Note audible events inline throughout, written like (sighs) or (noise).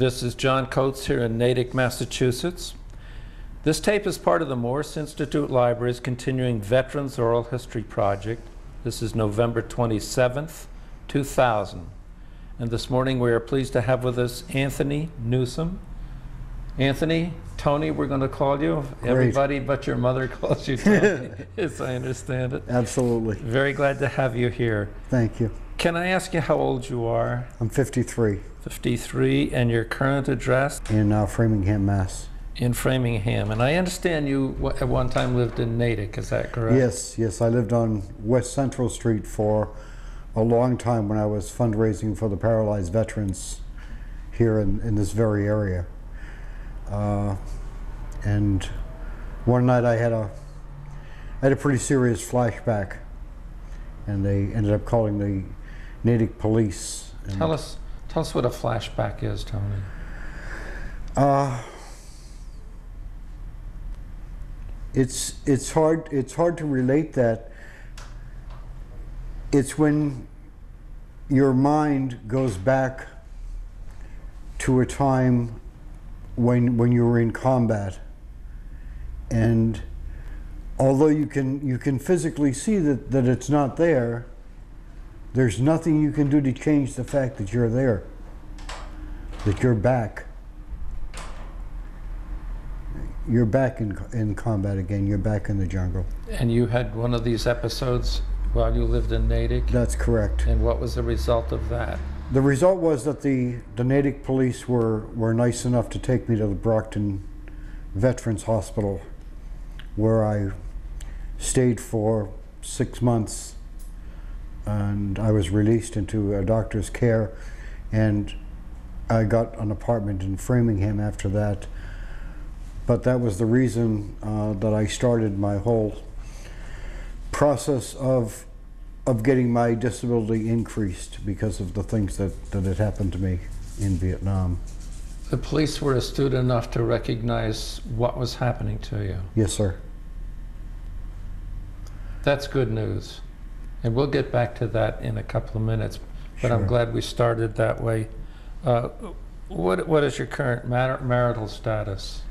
This is John Coates here in Natick, Massachusetts. This tape is part of the Morse Institute Library's continuing Veterans Oral History Project. This is November 27th, 2000. And this morning we are pleased to have with us Anthony Newsom. Anthony, Tony, we're going to call you. Great. Everybody but your mother (laughs) calls you Tony, (laughs) as I understand it. Absolutely. Very glad to have you here. Thank you. Can I ask you how old you are? I'm 53 53, and your current address? in uh, Framingham, Mass. In Framingham. And I understand you at one time lived in Natick, is that correct? Yes, yes. I lived on West Central Street for a long time when I was fundraising for the paralyzed veterans here in, in this very area. Uh, and one night I had a I had a pretty serious flashback, and they ended up calling the Natick police. And, Tell us, tell us what a flashback is, Tony. Uh, it's it's hard it's hard to relate that. It's when your mind goes back to a time when when you were in combat, and although you can you can physically see that, that it's not there, there's nothing you can do to change the fact that you're there, that you're back you're back in, in combat again. You're back in the jungle. And you had one of these episodes while you lived in Natick? That's correct. And what was the result of that? The result was that the, the Natick police were, were nice enough to take me to the Brockton Veterans Hospital, where I stayed for six months. And I was released into a doctor's care, and I got an apartment in Framingham after that. But that was the reason uh, that I started my whole process of of getting my disability increased because of the things that, that had happened to me in Vietnam. The police were astute enough to recognize what was happening to you. Yes, sir. That's good news. And we'll get back to that in a couple of minutes, but I'm Sure. glad we started that way. Uh, what, what is your current mar- marital status?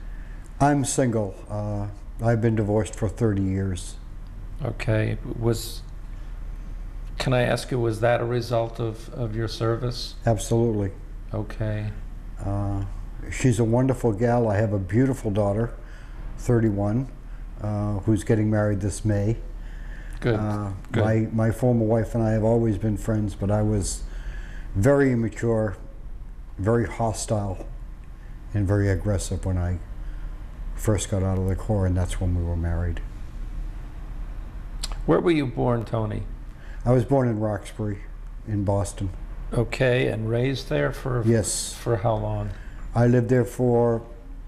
I'm single. Uh, I've been divorced for 30 years. Okay, was, can I ask you, was that a result of, of your service? Absolutely. Okay, Uh, she's a wonderful gal. I have a beautiful daughter, 31, uh, who's getting married this May. Good, Uh, good. my, my former wife and I have always been friends, but I was very immature, very hostile, and very aggressive when I first got out of the Corps, and that's when we were married. Where were you born, Tony? I was born in Roxbury, in Boston. Okay, and raised there for, Yes, for how long? I lived there for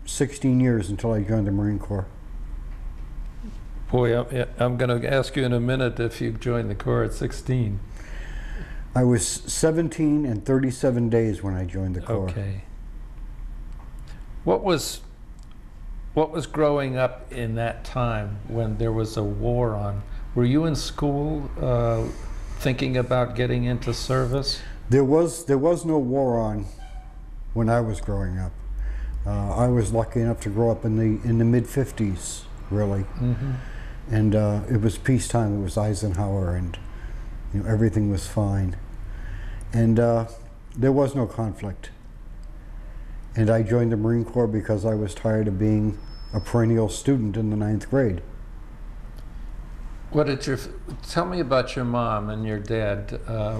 16 years until I joined the Marine Corps. Boy, I'm, I'm going to ask you in a minute if you joined the Corps at 16. I was 17 and 37 days when I joined the Corps. Okay. What was what was growing up in that time when there was a war on? Were you in school uh, thinking about getting into service? There was there was no war on when I was growing up. Uh, I was lucky enough to grow up in the in the mid 50s, really, Mm-hmm. And uh, it was peacetime. It was Eisenhower, and you know everything was fine, and uh, there was no conflict. And I joined the Marine Corps because I was tired of being a perennial student in the ninth grade. What did your tell me about your mom and your dad? Uh,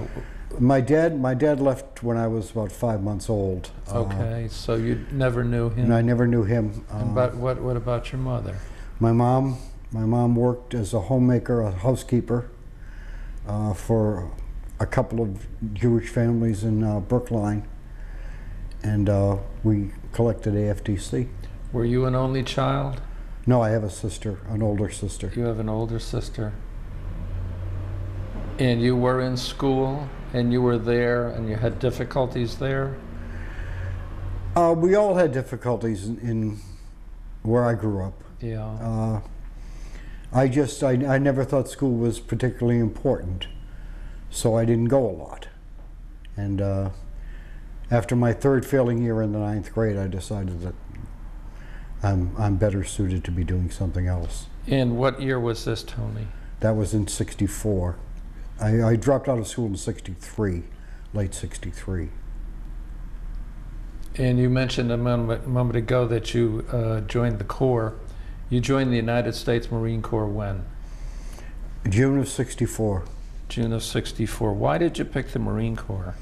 My dad, my dad left when I was about five months old. uh, okay, so you never knew him. and I never knew him. and uh, but what what about your mother? My mom, my mom worked as a homemaker, a housekeeper, uh, for a couple of Jewish families in uh, Brookline, and uh, we collected AFDC. Were you an only child? No, I have a sister, an older sister. You have an older sister. And you were in school and you were there and you had difficulties there? Uh, we all had difficulties in, in where I grew up. Yeah. Uh, I just, I, I never thought school was particularly important, so I didn't go a lot. And uh, after my third failing year in the ninth grade, I decided that I'm, I'm better suited to be doing something else. And what year was this, Tony? That was in 64. I, I dropped out of school in 63, late 63. And you mentioned a moment, moment ago that you uh, joined the Corps. You joined the United States Marine Corps when? June of 64. June of 64. Why did you pick the Marine Corps?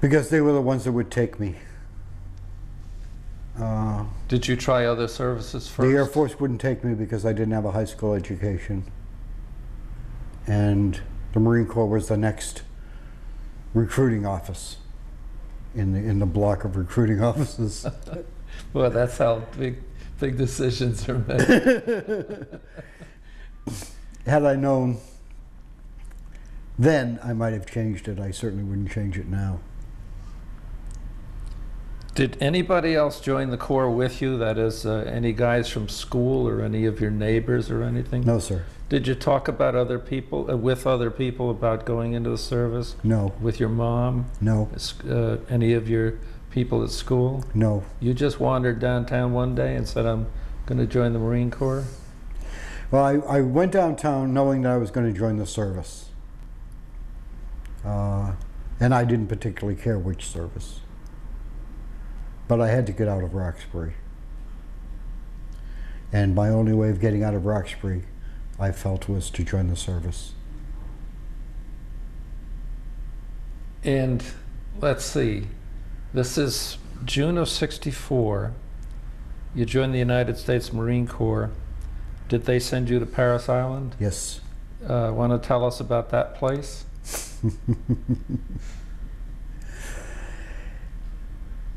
Because they were the ones that would take me. Uh, Did you try other services first? the Air Force wouldn't take me because I didn't have a high school education. And the Marine Corps was the next recruiting office in the, in the block of recruiting (laughs) offices. Well, that's how big, big decisions are made. (laughs) Had I known then, I might have changed it. I certainly wouldn't change it now. Did anybody else join the Corps with you? That is, uh, any guys from school or any of your neighbors or anything? No, sir. Did you talk about other people, uh, with other people about going into the service? No, With your mom? no, Uh, any of your people at school? no. You just wandered downtown one day and said, I'm going to join the Marine Corps? Well, I, I went downtown knowing that I was going to join the service. Uh, and I didn't particularly care which service. But I had to get out of Roxbury. And my only way of getting out of Roxbury, I felt, was to join the service. And let's see, this is June of 64. You joined the United States Marine Corps. Did they send you to Parris Island? Yes. Uh, Want to tell us about that place? (laughs)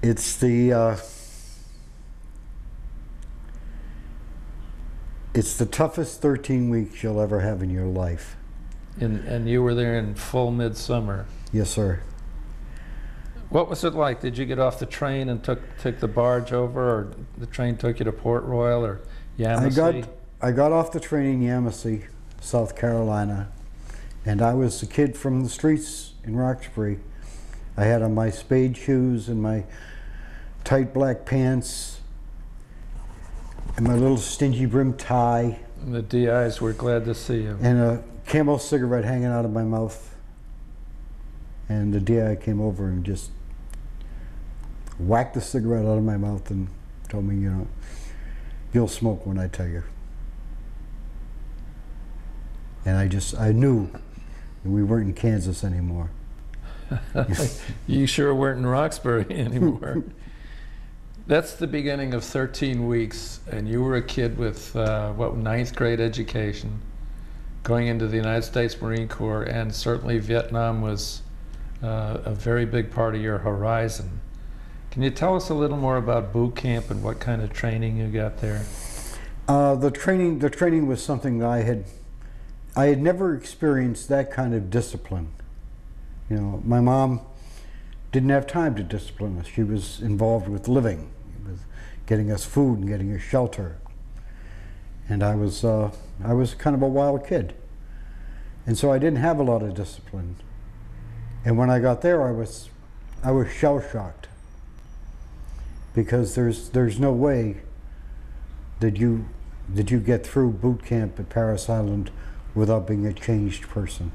It's the uh, it's the toughest 13 weeks you'll ever have in your life. And, and you were there in full midsummer. Yes, sir. What was it like? Did you get off the train and took took the barge over, or the train took you to Port Royal or Yemassee? I got I got off the train in Yemassee, South Carolina, and I was a kid from the streets in Roxbury. I had on my spade shoes and my tight black pants and my little stingy brim tie And the DIs were glad to see you. and a Camel cigarette hanging out of my mouth. And the DI came over and just whacked the cigarette out of my mouth and told me, you know, you'll smoke when I tell you. And I just, I knew that we weren't in Kansas anymore. (laughs) you sure weren't in Roxbury (laughs) anymore. That's the beginning of 13 weeks, and you were a kid with uh, what ninth grade education, going into the United States Marine Corps, and certainly Vietnam was uh, a very big part of your horizon. Can you tell us a little more about boot camp and what kind of training you got there? Uh, the training, the training was something I had, I had never experienced that kind of discipline. You know, my mom didn't have time to discipline us. She was involved with living, with getting us food and getting us shelter. And I was, uh, I was kind of a wild kid, and so I didn't have a lot of discipline. And when I got there, I was, I was shell shocked because there's, there's no way that you did you get through boot camp at Parris Island without being a changed person?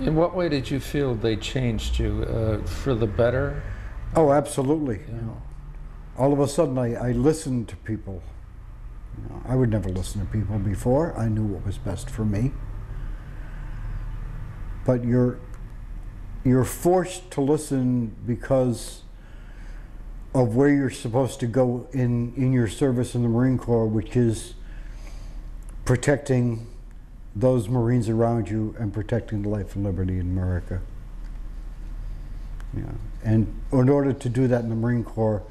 In what way did you feel they changed you uh, for the better? Oh, absolutely. Yeah. You know, all of a sudden, I, I listened to people. You know, I would never listen to people before. I knew what was best for me. But you're you're forced to listen because of where you're supposed to go in in your service in the Marine Corps, which is protecting those Marines around you and protecting the life and liberty in America. Yeah. And in order to do that in the Marine Corps,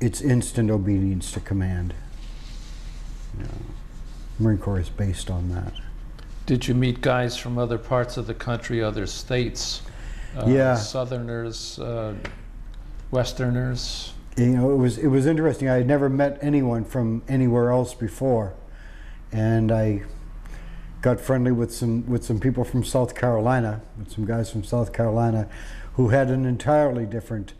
it's instant obedience to command. Yeah. Marine Corps is based on that. Did you meet guys from other parts of the country, other states? Uh, Yeah. Southerners, uh, Westerners? You know, it was it was interesting. I had never met anyone from anywhere else before, and I got friendly with some with some people from South Carolina, with some guys from South Carolina, who had an entirely different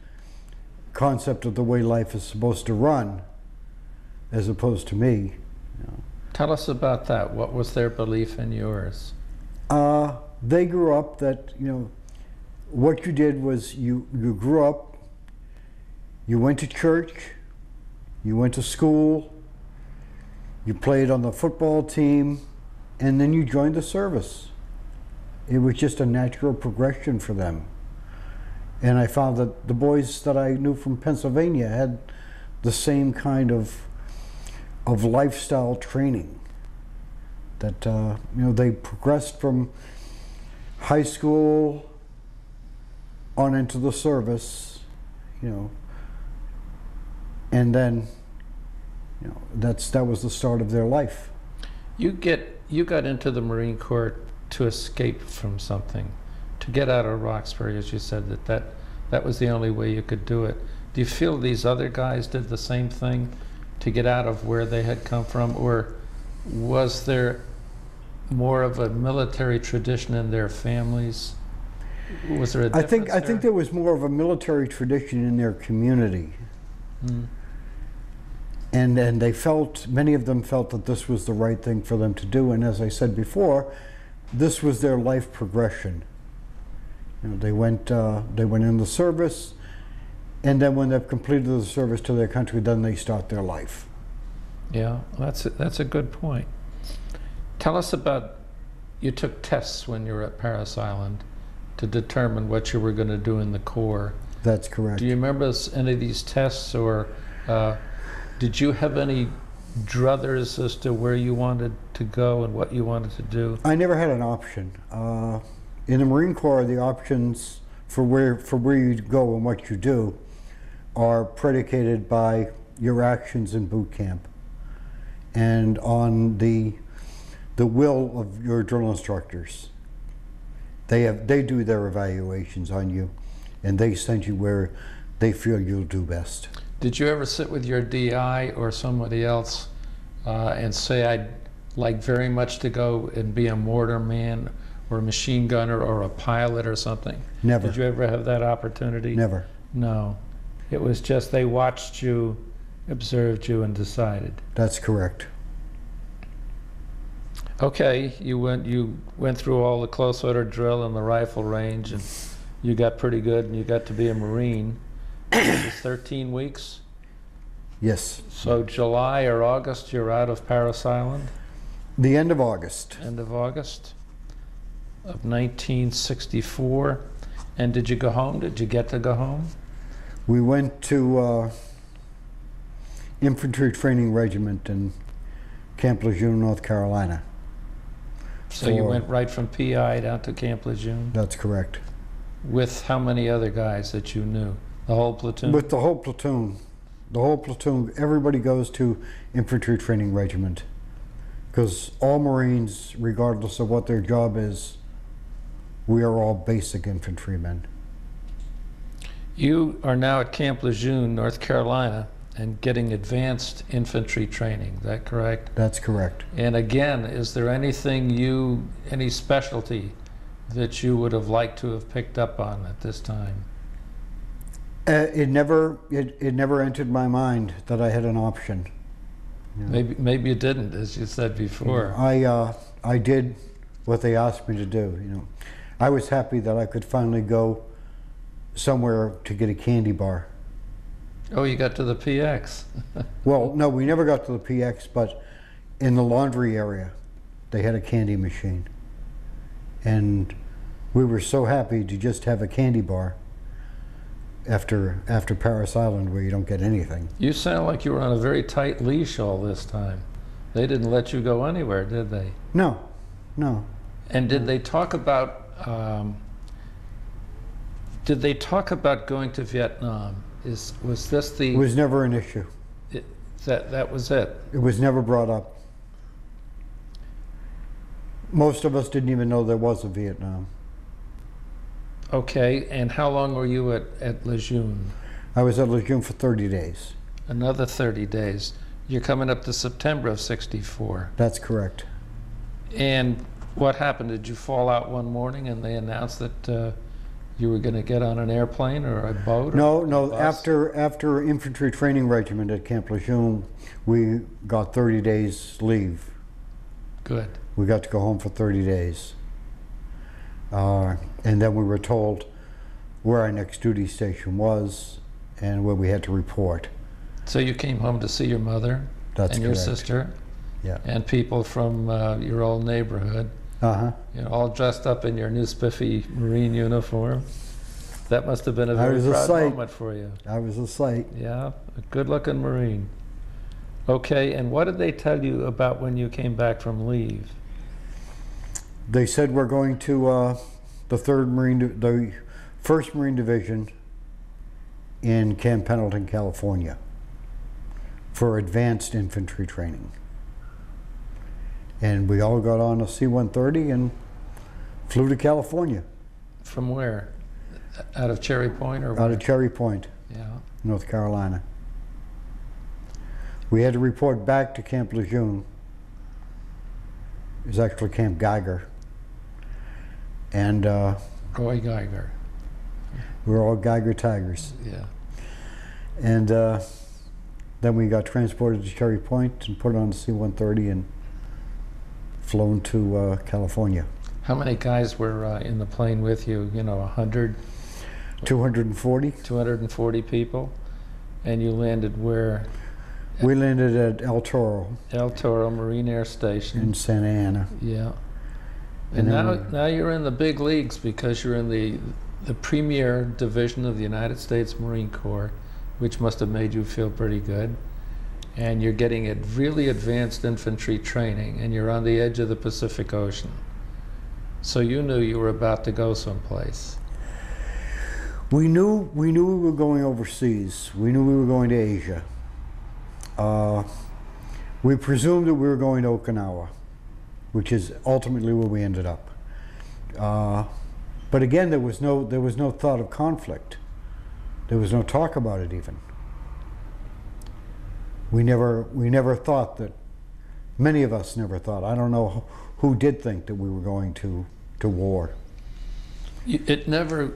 concept of the way life is supposed to run, as opposed to me. Tell us about that. What was their belief in yours? Uh, they grew up that you know what you did was you you grew up, you went to church, you went to school, you played on the football team, and then you joined the service. It was just a natural progression for them. And I found that the boys that I knew from Pennsylvania had the same kind of of lifestyle training. That uh, you know they progressed from high school on into the service, you know, and then you know that's that was the start of their life. You get you got into the Marine Corps to escape from something, to get out of Roxbury, as you said that that that was the only way you could do it. Do you feel these other guys did the same thing to get out of where they had come from, or was there more of a military tradition in their families? Was there a I think I think there was more of a military tradition in their community, Mm. and and they felt many of them felt that this was the right thing for them to do. And as I said before, this was their life progression. You know, they went uh, they went in the service, and then when they've completed the service to their country, then they start their life. Yeah, that's a, that's a good point. Tell us about you took tests when you were at Parris Island to determine what you were going to do in the Corps. That's correct. Do you remember any of these tests, or uh, did you have any druthers as to where you wanted to go and what you wanted to do? I never had an option. Uh, in the Marine Corps, the options for where for where you go and what you do are predicated by your actions in boot camp and on the the will of your drill instructors. They have they do their evaluations on you, and they send you where they feel you'll do best. Did you ever sit with your DI or somebody else uh, and say, I'd like very much to go and be a mortar man or a machine gunner or a pilot or something? Never, Did you ever have that opportunity? never. No. It was just they watched you, observed you, and decided. That's correct. Okay, you went you went through all the close order drill and the rifle range, and you got pretty good, and you got to be a Marine. It was 13 weeks. Yes. So July or August, you're out of Parris Island. The end of August. End of August of 1964. And did you go home? Did you get to go home? We went to uh, Infantry Training Regiment in Camp Lejeune, North Carolina. So you For- went right from PI down to Camp Lejeune That's correct. with how many other guys that you knew? The whole platoon? With the whole platoon, the whole platoon, everybody goes to Infantry Training Regiment. Because all Marines, regardless of what their job is, we are all basic infantrymen. You are now at Camp Lejeune, North Carolina, and getting advanced infantry training. Is that correct? That's correct. And again, is there anything you, any specialty that you would have liked to have picked up on at this time? Uh, it never, it, it never entered my mind that I had an option. Yeah. Maybe, maybe it didn't, as you said before. I uh, I did what they asked me to do. You know, I was happy that I could finally go somewhere to get a candy bar. Oh, you got to the PX. (laughs) Well, no, we never got to the PX, but in the laundry area, they had a candy machine, and we were so happy to just have a candy bar after after Parris Island, where you don't get anything. You sound like you were on a very tight leash all this time. They didn't let you go anywhere, did they? No, no. And did they talk about, um, did they talk about going to Vietnam? Is, was this the, It was never an issue. it- that, that was it? It was never brought up. Most of us didn't even know there was a Vietnam. Okay, and how long were you at, at Lejeune? I was at Lejeune for 30 days. Another 30 days. You're coming up to September of 64. That's correct. And What happened? Did you fall out one morning and they announced that uh, you were going to get on an airplane or a boat? or No, no, after, after infantry training regiment at Camp Lejeune, we got 30 days leave. Good. We got to go home for 30 days. Uh, and then we were told where our next duty station was and where we had to report. So you came home to see your mother That's and your sister Yeah. and people from uh, your old neighborhood, Uh-huh. you know, all dressed up in your new spiffy Marine uniform. That must have been a very a proud sight. moment for you. I was a sight. Yeah, a good-looking Marine. Okay, and what did they tell you about when you came back from leave? They said we're going to uh, the third Marine, the first Marine Division in Camp Pendleton, California, for advanced infantry training. And we all got on a C-130 and flew to California, From where? Out of Cherry Point or out where? of Cherry Point, Yeah. North Carolina. We had to report back to Camp Lejeune. It was actually Camp Geiger. And uh, Roy Geiger. we were all Geiger Tigers. Yeah. And uh, then we got transported to Cherry Point and put on the C-130 and flown to uh, California. How many guys were uh, in the plane with you? You know, 100, 240. 240 people? And you landed where? We landed at El Toro El Toro Marine Air Station. in Santa Ana. Yeah. And And now, we- now you're in the big leagues because you're in the, the premier division of the United States Marine Corps, which must have made you feel pretty good. And you're getting a really advanced infantry training, and you're on the edge of the Pacific Ocean. So you knew you were about to go someplace. We knew we knew we were going overseas. We knew we were going to Asia. Uh, we presumed that we were going to Okinawa, which is ultimately where we ended up. Uh, but again, there was no there was no thought of conflict. There was no talk about it even. We never we never thought that. Many of us never thought. I don't know who did think that we were going to to war. It never,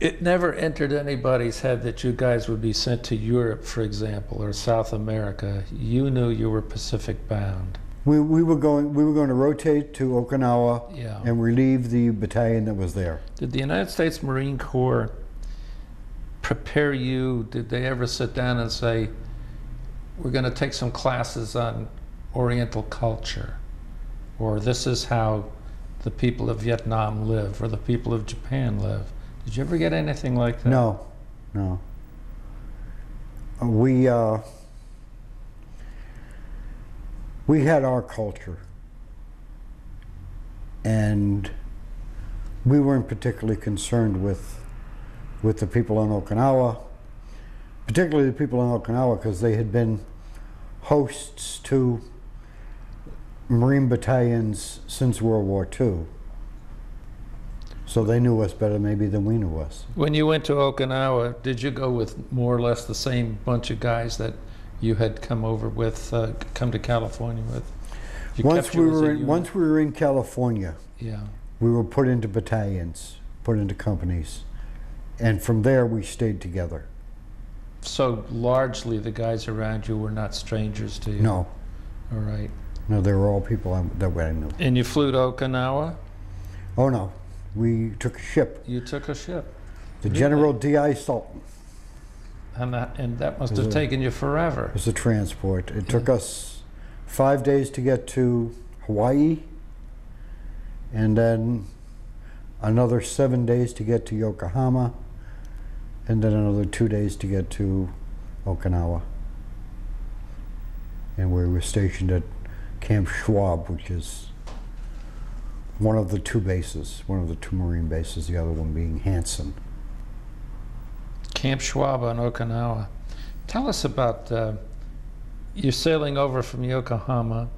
it never entered anybody's head that you guys would be sent to Europe, for example, or South America. You knew you were Pacific bound. We, we were going we were going to rotate to Okinawa Yeah. and relieve the battalion that was there. Did the United States Marine Corps prepare you? Did they ever sit down and say, we're going to take some classes on Oriental culture? Or this is how the people of Vietnam live, or the people of Japan live? Did you ever get anything like that? No, no. Uh, We uh, we had our culture, and we weren't particularly concerned with with the people on Okinawa, particularly the people in Okinawa, because they had been hosts to Marine battalions since World War II. So they knew us better maybe than we knew us. When you went to Okinawa, did you go with more or less the same bunch of guys that you had come over with, uh, come to California with? You once we you as a were in, once we were in California, Yeah. we were put into battalions, put into companies, and from there we stayed together. So largely the guys around you were not strangers to you? No, All right. no, they were all people I, that I knew. And you flew to Okinawa? Oh no, we took a ship, You took a ship? the Really? General D.I. Sultan And that, and that must have a- taken you forever. It was the transport. It took us five days to get to Hawaii, and then another seven days to get to Yokohama, and then another two days to get to Okinawa. And we were stationed at Camp Schwab, which is one of the two bases, one of the two Marine bases, the other one being Hansen. Camp Schwab on Okinawa. Tell us about, uh, you're sailing over from Yokohama,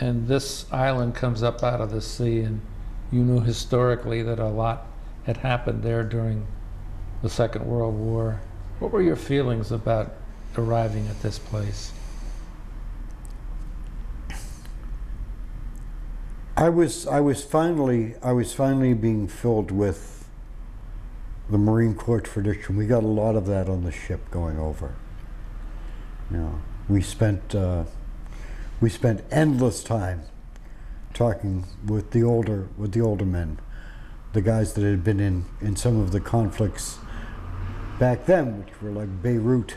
and this island comes up out of the sea, and you knew historically that a lot had happened there during the Second World War. What were your feelings about arriving at this place? I was I was finally I was finally being filled with the Marine Corps tradition. We got a lot of that on the ship going over. You know, we spent uh, we spent endless time talking with the older with the older men, the guys that had been in in some of the conflicts back then, which were like Beirut,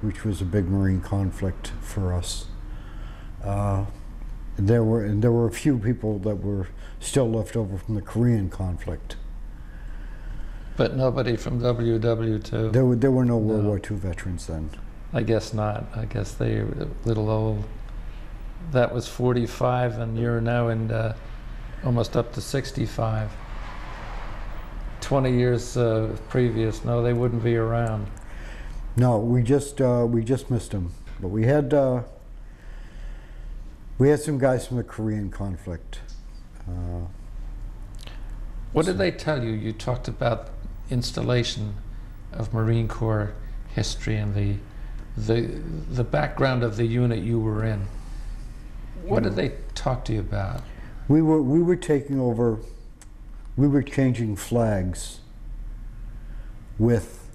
which was a big Marine conflict for us. Uh, there were and there were a few people that were still left over from the Korean conflict. But nobody from WW2? There were there were no World No. War II veterans then. I guess not. I guess they're a little old. That was 45, and you're now in uh, almost up to 65. 20 years uh, previous, no, they wouldn't be around. No, we just uh, we just missed them. But we had uh, we had some guys from the Korean conflict. Uh, What did they tell you? You talked about installation of Marine Corps history and the the the background of the unit you were in. What did they talk to you about? we were we were taking over. We were changing flags with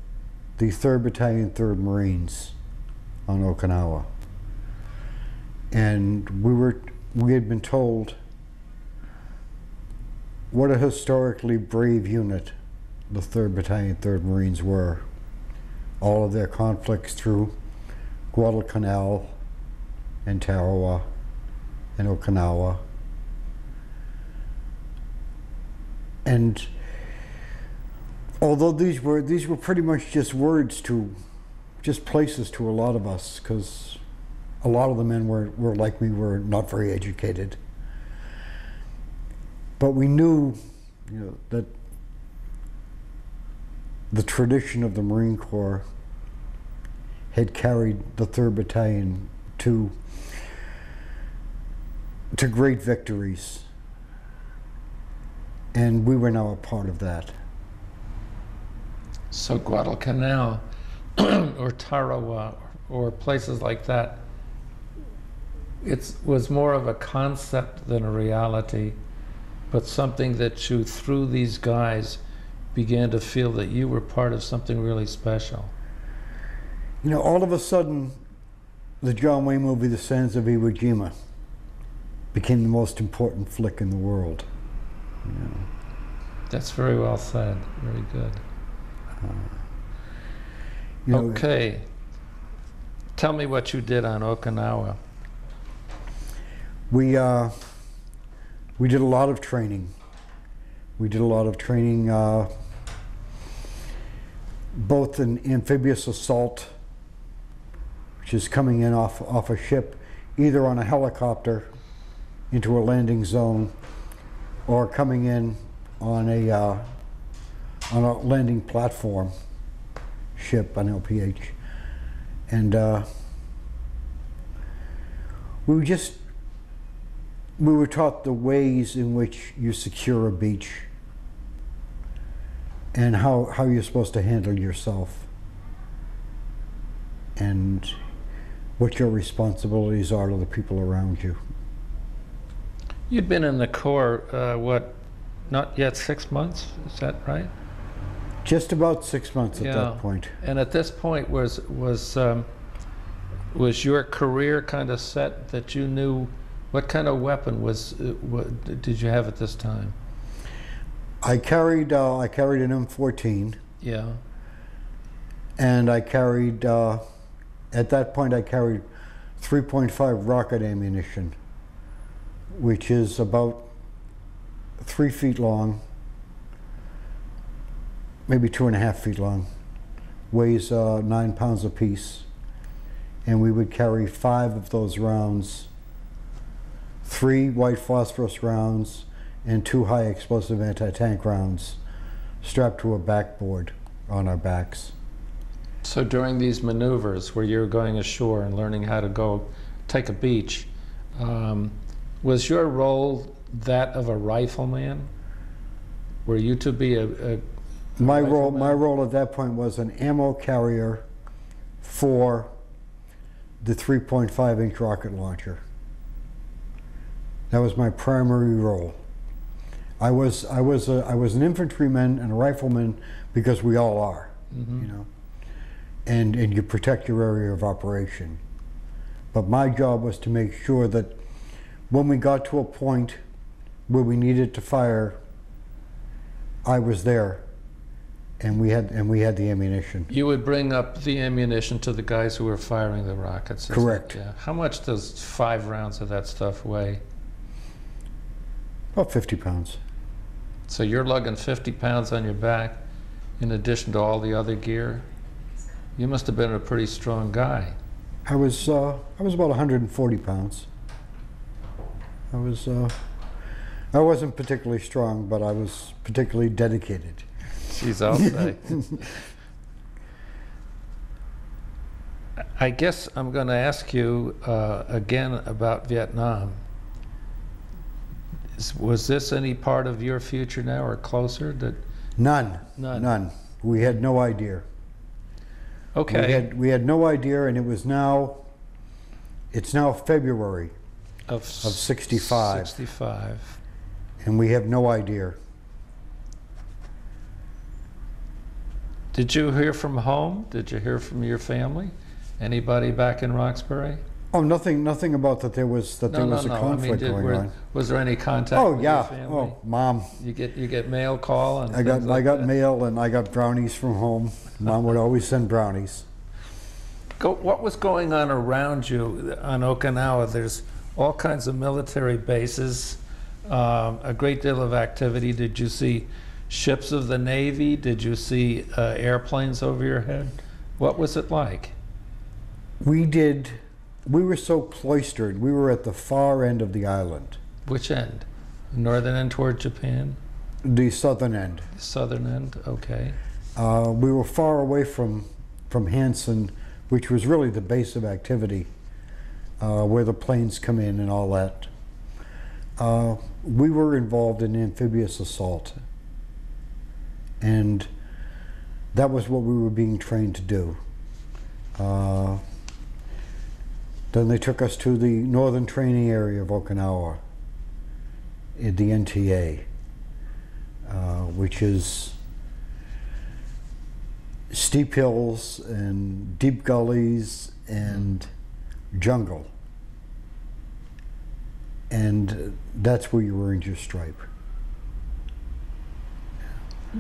the Third Battalion, Third Marines on Okinawa, and we were we had been told what a historically brave unit the 3rd Battalion, 3rd Marines were. All of their conflicts through Guadalcanal and Tarawa and Okinawa. And although these were these were pretty much just words to just places to a lot of us because a lot of the men were, were like me were not very educated. But we knew you know that the tradition of the Marine Corps had carried the 3rd Battalion to to great victories and we were now a part of that So Guadalcanal (clears throat) or Tarawa or places like that, it was more of a concept than a reality, but something that you, through these guys, began to feel that you were part of something really special. you know all of a sudden the John Wayne movie The Sands of Iwo Jima became the most important flick in the world know. That's very well said. Very good. You know, Okay. Tell me what you did on Okinawa. We uh, we did a lot of training. We did a lot of training, uh, both in amphibious assault, which is coming in off off a ship, either on a helicopter into a landing zone, or coming in on a uh, on a landing platform ship on LPH, and uh, we were just we were taught the ways in which you secure a beach and how, how you're supposed to handle yourself and what your responsibilities are to the people around you. You'd been in the Corps, uh, what, not yet six months? Is that right? Just about six months at that point. And at this point, was was um, was your career kind of set that you knew what kind of weapon was uh, what did you have at this time? I carried uh, I carried an M14 Yeah. and I carried uh, at that point I carried 3.5 rocket ammunition, which is about three feet long, maybe two and a half feet long, weighs uh, nine pounds apiece, and we would carry five of those rounds, three white phosphorus rounds, and two high explosive anti-tank rounds, strapped to a backboard on our backs. So during these maneuvers where you're going ashore and learning how to go take a beach, um, was your role that of a rifleman? Were you to be a, a My role, my role at that point was an ammo carrier for the 3.5 inch rocket launcher. That was my primary role. I was I was a, I was an infantryman and a rifleman because we all are, mm-hmm. you know. And and you protect your area of operation. But my job was to make sure that when we got to a point where we needed to fire, I was there, and we had and we had the ammunition. You would bring up the ammunition to the guys who were firing the rockets. Correct. Yeah. How much does five rounds of that stuff weigh? About 50 pounds. So you're lugging 50 pounds on your back in addition to all the other gear? You must have been a pretty strong guy. I was uh, I was about 140 pounds. I was uh, I wasn't particularly strong, but I was particularly dedicated. I'll (laughs) say. I guess I'm going to ask you uh, again about Vietnam. Is- Was this any part of your future now or closer? That None, None. none. We had no idea. Okay. We had we had no idea, and it was now. It's now February, of, of 65. 65. and we have no idea. Did you hear from home? Did you hear from your family? Anybody back in Roxbury? Oh, nothing, nothing about that. There was that No, there no, was a no. I conflict mean, did, going were- on. was there any contact Oh with yeah. your oh, family? Oh, mom. You get you get mail call and I got things I got that? mail and I got brownies from home. Mom would always send brownies. (laughs) Go, what was going on around you on Okinawa? There's all kinds of military bases, um, a great deal of activity. Did you see ships of the Navy? Did you see uh, airplanes over your head? What was it like? We did. We were so cloistered. We were at the far end of the island, Which end? Northern end toward Japan? the southern end. Southern end? Okay. Uh, we were far away from from Hansen, which was really the base of activity, uh, where the planes come in and all that. Uh, we were involved in amphibious assault, and that was what we were being trained to do. Uh, then they took us to the northern training area of Okinawa, in the NTA, uh, which is steep hills and deep gullies and jungle. And that's where you earned your stripe.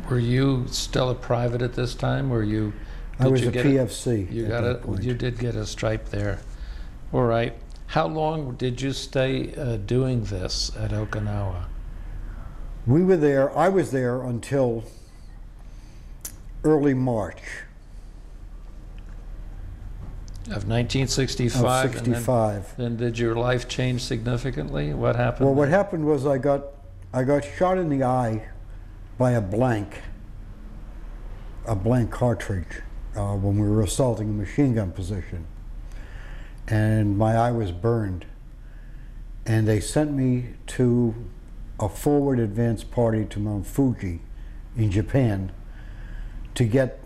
Were you still a private at this time? Were you? I was you a PFC You at got it. point. You did get a stripe there. All right. How long did you stay uh, doing this at Okinawa? We were there, I was there until early March Of of 1965. and then- 65. Then, did your life change significantly? What happened? Well, what happened was I got, I got shot in the eye by a blank, a blank cartridge, uh, when we were assaulting a machine gun position. And my eye was burned. And they sent me to a forward advance party to Mount Fuji in Japan to get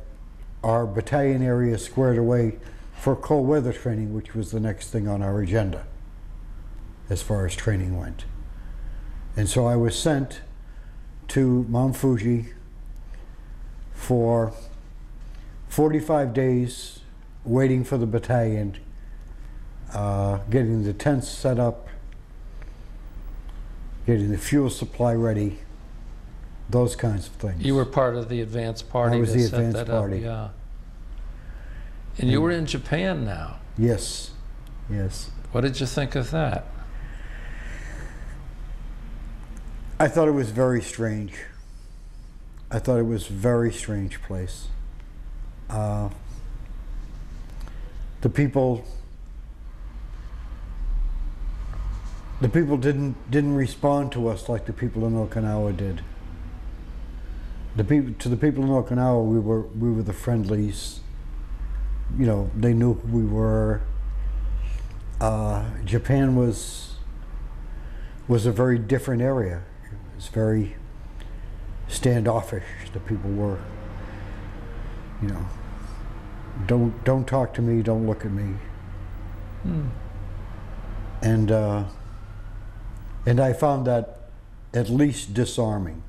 our battalion area squared away for cold weather training, which was the next thing on our agenda as far as training went. And so I was sent to Mount Fuji for 45 days waiting for the battalion, uh, getting the tents set up, getting the fuel supply ready, those kinds of things. You were part of the advance party. I was the advance party. Up, yeah. And you were in Japan now. Yes, yes. What did you think of that? I thought it was very strange. I thought it was a very strange place. Uh, the people, the people didn't didn't respond to us like the people in Okinawa did. The people to the people in Okinawa, we were we were the friendlies. You know, they knew who we were. Uh, Japan was was a very different area. It was very standoffish. The people were, you know, don't don't talk to me, don't look at me. Hmm. And uh, And I found that at least disarming.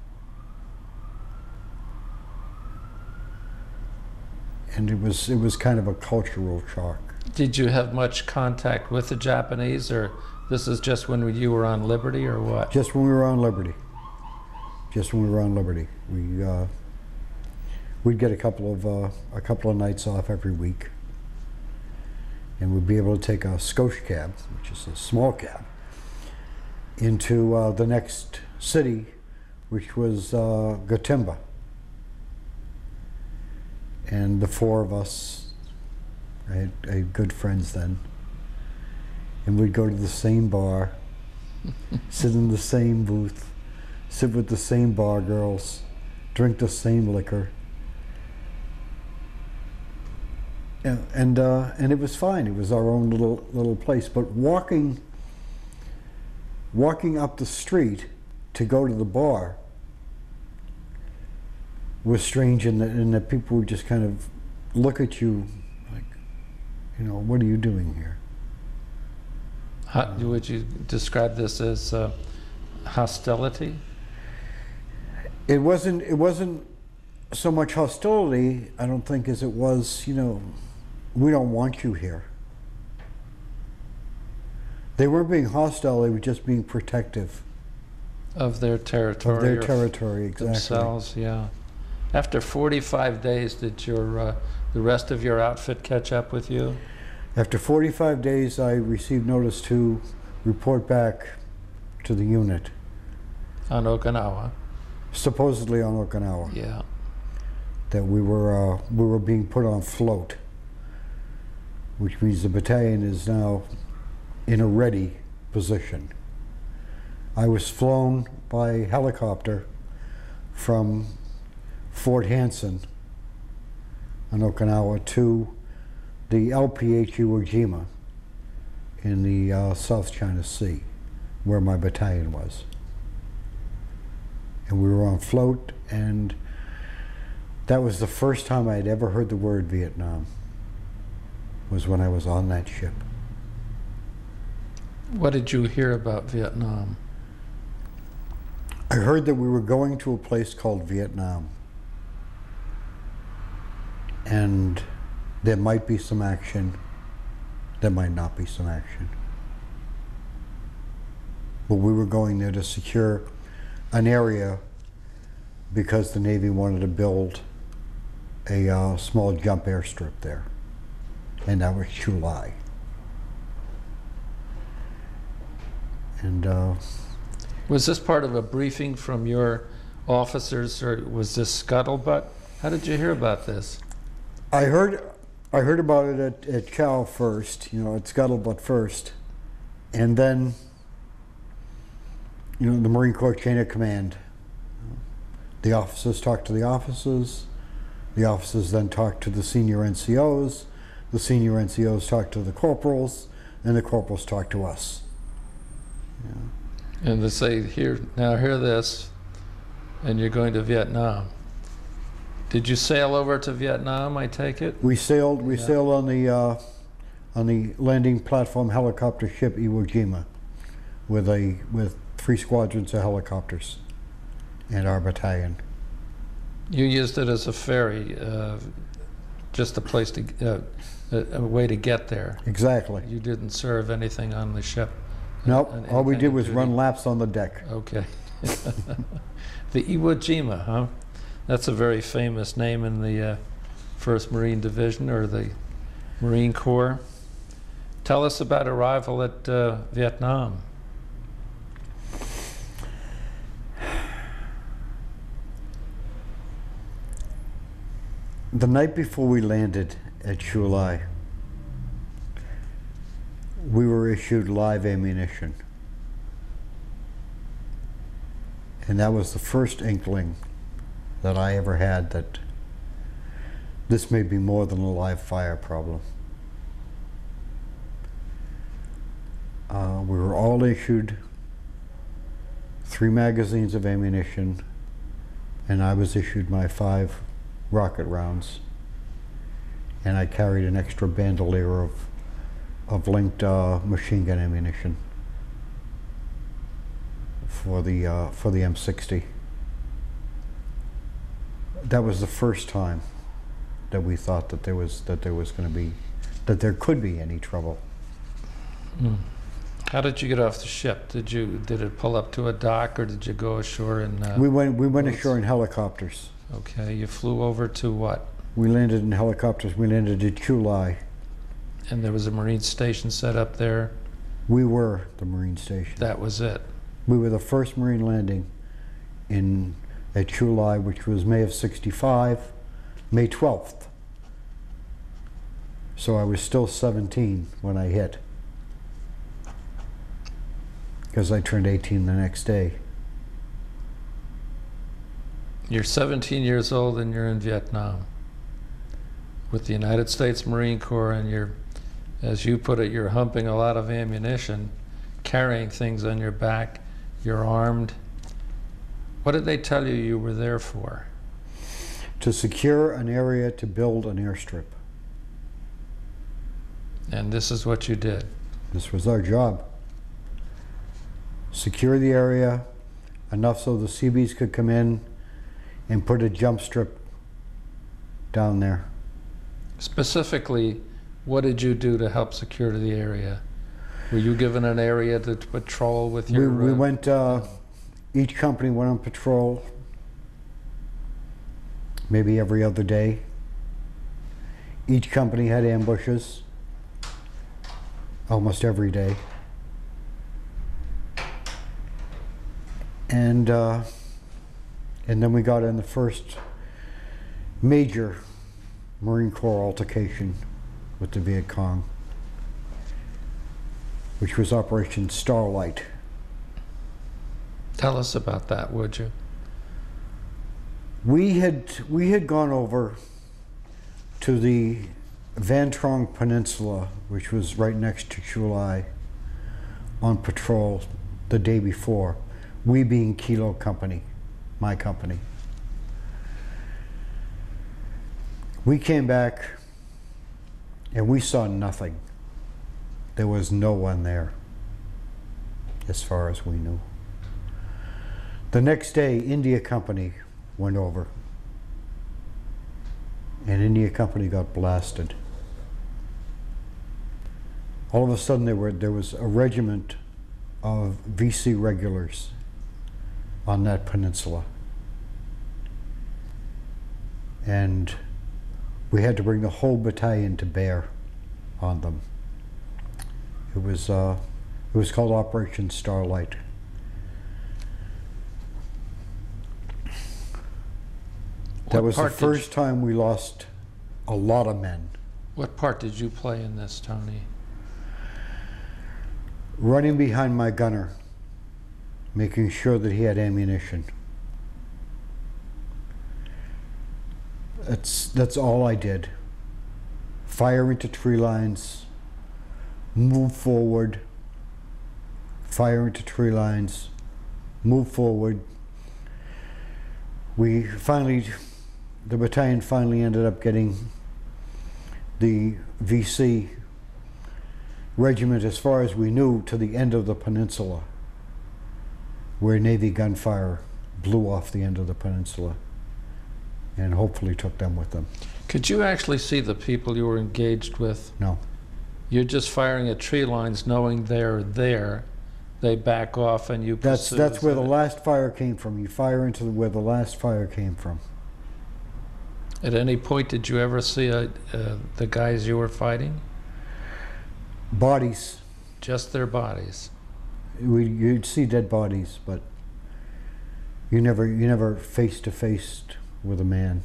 And it was it was kind of a cultural shock. Did you have much contact with the Japanese, or this is just when you were on liberty, or what? Just when we were on Liberty. Just when we were on Liberty, we uh, we'd get a couple of uh, a couple of nights off every week, and we'd be able to take a Scotia cab, which is a small cab, into uh, the next city, which was uh, Gotemba. And the four of us, I had, I had good friends then, and we'd go to the same bar, (laughs) sit in the same booth, sit with the same bar girls, drink the same liquor. Yeah, and uh, and it was fine. It was our own little little place. But walking walking up the street to go to the bar was strange, and that, and that people would just kind of look at you like, you know, what are you doing here? How, would you describe this as uh, hostility? It wasn't. It wasn't so much hostility. I don't think as it was. You know, we don't want you here. They weren't being hostile. They were just being protective Of their territory? of their territory. Exactly. Themselves, yeah. After 45 days, did your uh, the rest of your outfit catch up with you? After 45 days, I received notice to report back to the unit, On Okinawa, supposedly on Okinawa, yeah. that we were uh, we were being put on float, which means the battalion is now in a ready position. I was flown by helicopter from Fort Hansen on Okinawa to the LPH Iwo Jima in the uh, South China Sea, where my battalion was. And we were on float, and that was the first time I had ever heard the word Vietnam. Was when I was on that ship. What did you hear about Vietnam? I heard that we were going to a place called Vietnam. And there might be some action, there might not be some action. But we were going there to secure an area because the Navy wanted to build a uh, small jump airstrip there. And that was July. And uh, Was this part of a briefing from your officers, or was this scuttlebutt? How did you hear about this? I heard, I heard about it at, at Cal first, you know, at Scuttlebutt first, and then, you know, the Marine Corps chain of command. The officers talked to the officers, the officers then talked to the senior NCOs, the senior NCOs talked to the corporals, and the corporals talked to us. And they say, here, now hear this, and you're going to Vietnam. Did you sail over to Vietnam, I take it? We sailed, we Yeah. sailed on the, uh, on the landing platform helicopter ship Iwo Jima with a, with three squadrons of helicopters and our battalion. You used it as a ferry, uh, just a place to, uh, a, a way to get there. Exactly. You didn't serve anything on the ship? Nope, on all we did was duty? run laps on the deck. Okay. (laughs) the Iwo Jima, huh? That's a very famous name in the uh, 1st Marine Division or the Marine Corps. Tell us about arrival at uh, Vietnam. The night before we landed at Chulai, we were issued live ammunition. And that was the first inkling that I ever had that this may be more than a live fire problem. Uh, we were all issued three magazines of ammunition, and I was issued my five rocket rounds. And I carried an extra bandolier of, of linked uh, machine gun ammunition. for the uh, for the M60. That was the first time that we thought that there was that there was going to be that there could be any trouble. How did you get off the ship? Did you did it pull up to a dock or did you go ashore in? Uh, We went we went Well, ashore in helicopters. okay, you flew over to what? We landed in helicopters. We landed at Chulai. And there was a marine station set up there. We were the Marine station. That was it. We were the first Marine landing in at Chulai, which was May of '65, May 12th. So I was still 17 when I hit, because I turned 18 the next day. You're 17 years old and you're in Vietnam with the United States Marine Corps, and you're, as you put it, you're humping a lot of ammunition, carrying things on your back. You're armed. What did they tell you you were there for? To secure an area to build an airstrip. And this is what you did. This was our job. Secure the area enough so the Seabees could come in and put a jump strip down there. Specifically, what did you do to help secure the area? Were you given an area to, patrol with your? we uh, went, uh, each company went on patrol maybe every other day. Each company had ambushes almost every day. And, uh, and then we got in the first major Marine Corps altercation with the Viet Cong, which was Operation Starlight. Tell us about that, would you? We had we had gone over to the Van Tuong Peninsula, which was right next to Chulai, on patrol the day before. We being Kilo Company, my company. We came back and we saw nothing. There was no one there, as far as we knew. The next day, India Company went over. And India Company got blasted. All of a sudden, there, were, there was a regiment of VC regulars on that peninsula. And we had to bring the whole battalion to bear on them. It was, uh, it was called Operation Starlight. That was the part did you- first time we lost a lot of men. What part did you play in this, Tony? Running behind my gunner, making sure that he had ammunition. That's, that's all I did. Fire into tree lines, move forward, fire into tree lines, move forward. We finally, the battalion finally ended up getting the VC regiment, as far as we knew, to the end of the peninsula, where Navy gunfire blew off the end of the peninsula and hopefully took them with them. Could you actually see the people you were engaged with? No. You're just firing at tree lines, knowing they're there. They back off, and you. That's, pursue. that's where the it? last fire came from. You fire into the, where the last fire came from. At any point, did you ever see uh uh, the guys you were fighting? Bodies, Just their bodies. we, you'd see dead bodies, but you never, you never face to face with a man.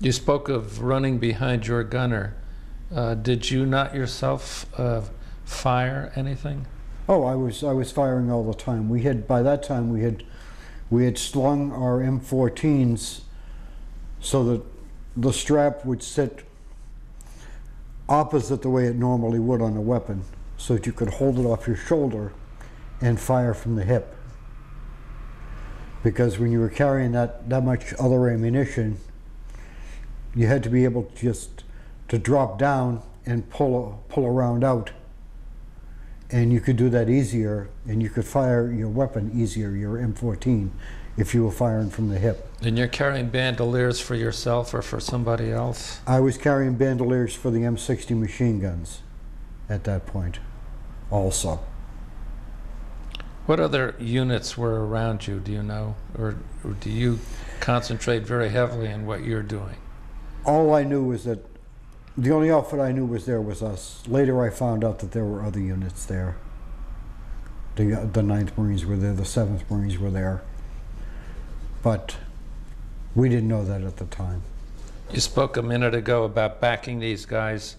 You spoke of running behind your gunner. Uh, did you not yourself uh, fire anything? Oh, I was I was firing all the time. We had by that time we had we had slung our M14s so that the strap would sit opposite the way it normally would on a weapon, so that you could hold it off your shoulder and fire from the hip. Because when you were carrying that that much other ammunition, you had to be able to just to drop down and pull pull a round out and you could do that easier, and you could fire your weapon easier, your M14, if you were firing from the hip. And you're carrying bandoliers for yourself or for somebody else? I was carrying bandoliers for the M60 machine guns at that point, also. What other units were around you, do you know? Or, or do you concentrate very heavily on what you're doing? All I knew was that the only outfit I knew was there was us. Later, I found out that there were other units there. The, the 9th Marines were there, the 7th Marines were there. But we didn't know that at the time. You spoke a minute ago about backing these guys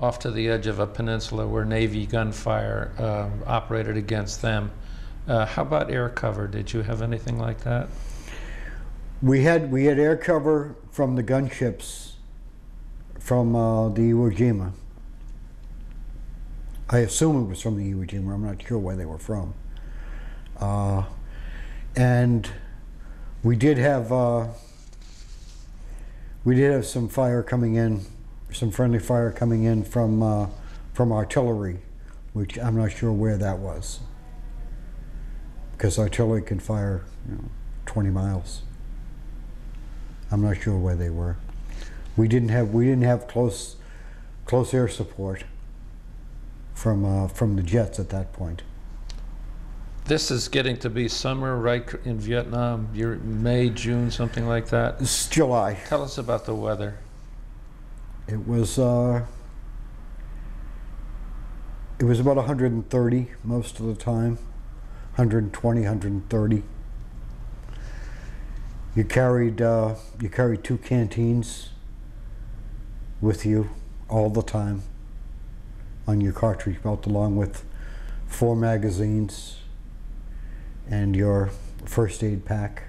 off to the edge of a peninsula where Navy gunfire uh, operated against them. Uh, how about air cover? Did you have anything like that? We had we had air cover from the gunships from uh, the Iwo Jima. I assume it was from the Iwo Jima. I'm not sure where they were from. Uh, and we did have uh, we did have some fire coming in, some friendly fire coming in from uh, from artillery, which I'm not sure where that was. Because artillery can fire you know, 20 miles. I'm not sure where they were. We didn't have we didn't have close close air support from uh, from the jets at that point. This is getting to be summer, right, in Vietnam? You're May, June, something like that? It's July. Tell us about the weather. It was uh, it was about 130 most of the time, 120, 130. You carried uh, you carried two canteens with you all the time on your cartridge belt, along with four magazines and your first aid pack.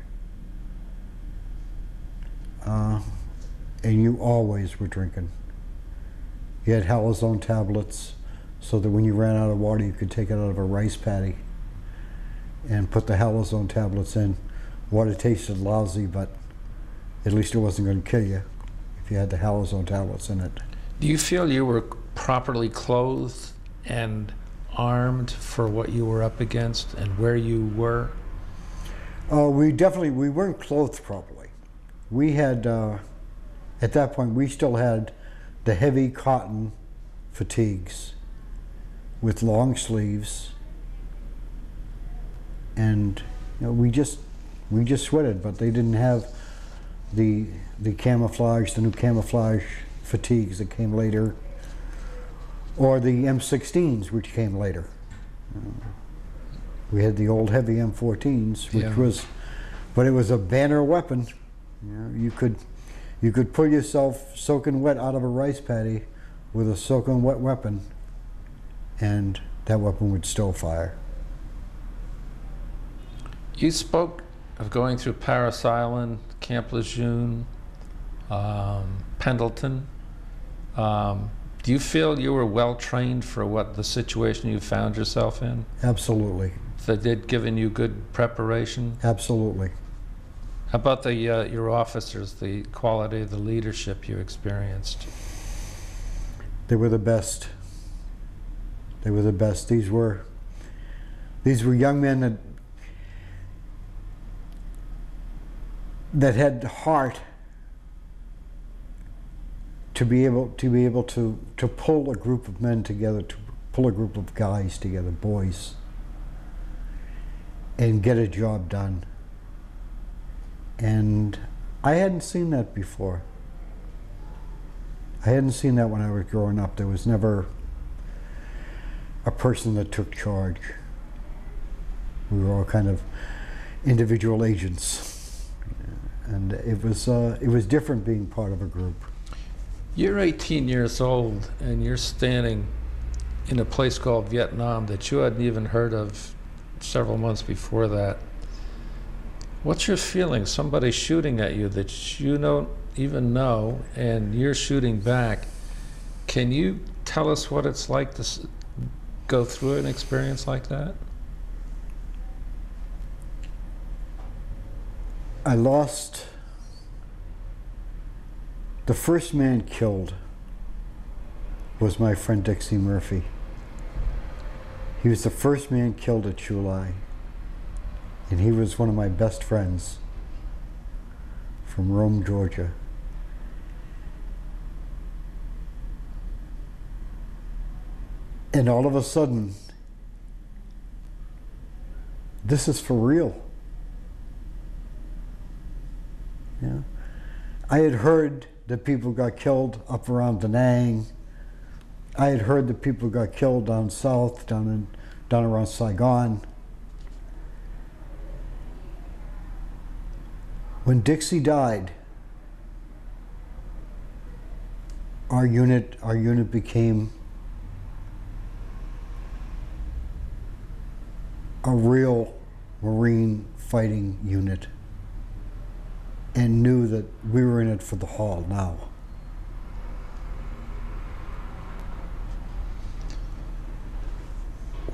Uh, and you always were drinking. You had halazone tablets so that when you ran out of water, you could take it out of a rice paddy and put the halazone tablets in. Water tasted lousy, but at least it wasn't going to kill you if you had the halazone tablets in it. Do you feel you were properly clothed and armed for what you were up against and where you were? Uh, we definitely we weren't clothed properly. We had uh, at that point we still had the heavy cotton fatigues with long sleeves, and you know, we just we just sweated, but they didn't have the the camouflage, the new camouflage fatigues that came later, or the M16s which came later. Uh, we had the old heavy M14s, which Yeah. was, but it was a banner weapon. You, know, you could you could pull yourself soaking wet out of a rice paddy with a soaking wet weapon, and that weapon would still fire. You spoke of going through Parris Island, Camp Lejeune, um, Pendleton. Um, do you feel you were well trained for what the situation you found yourself in? Absolutely, That they'd given you good preparation? absolutely. How about the uh, your officers, the quality of the leadership you experienced? They were the best. They were the best. These were these were young men that that had the heart to be able to be able to to pull a group of men together, to pull a group of guys together, boys, and get a job done. And I hadn't seen that before. I hadn't seen that when I was growing up. There was never a person that took charge. We were all kind of individual agents, and it was uh, it was different being part of a group. You're 18 years old and you're standing in a place called Vietnam that you hadn't even heard of several months before that. What's your feeling? Somebody shooting at you that you don't even know and you're shooting back. Can you tell us what it's like to go through an experience like that? I lost the first man killed was my friend Dixie Murphy. He was the first man killed at Chulai. And he was one of my best friends from Rome, Georgia. And all of a sudden, this is for real. I had heard that people got killed up around Da Nang. I had heard that people got killed down south, down in down around Saigon. When Dixie died, our unit our unit became a real Marine fighting unit and knew that we were in it for the haul now.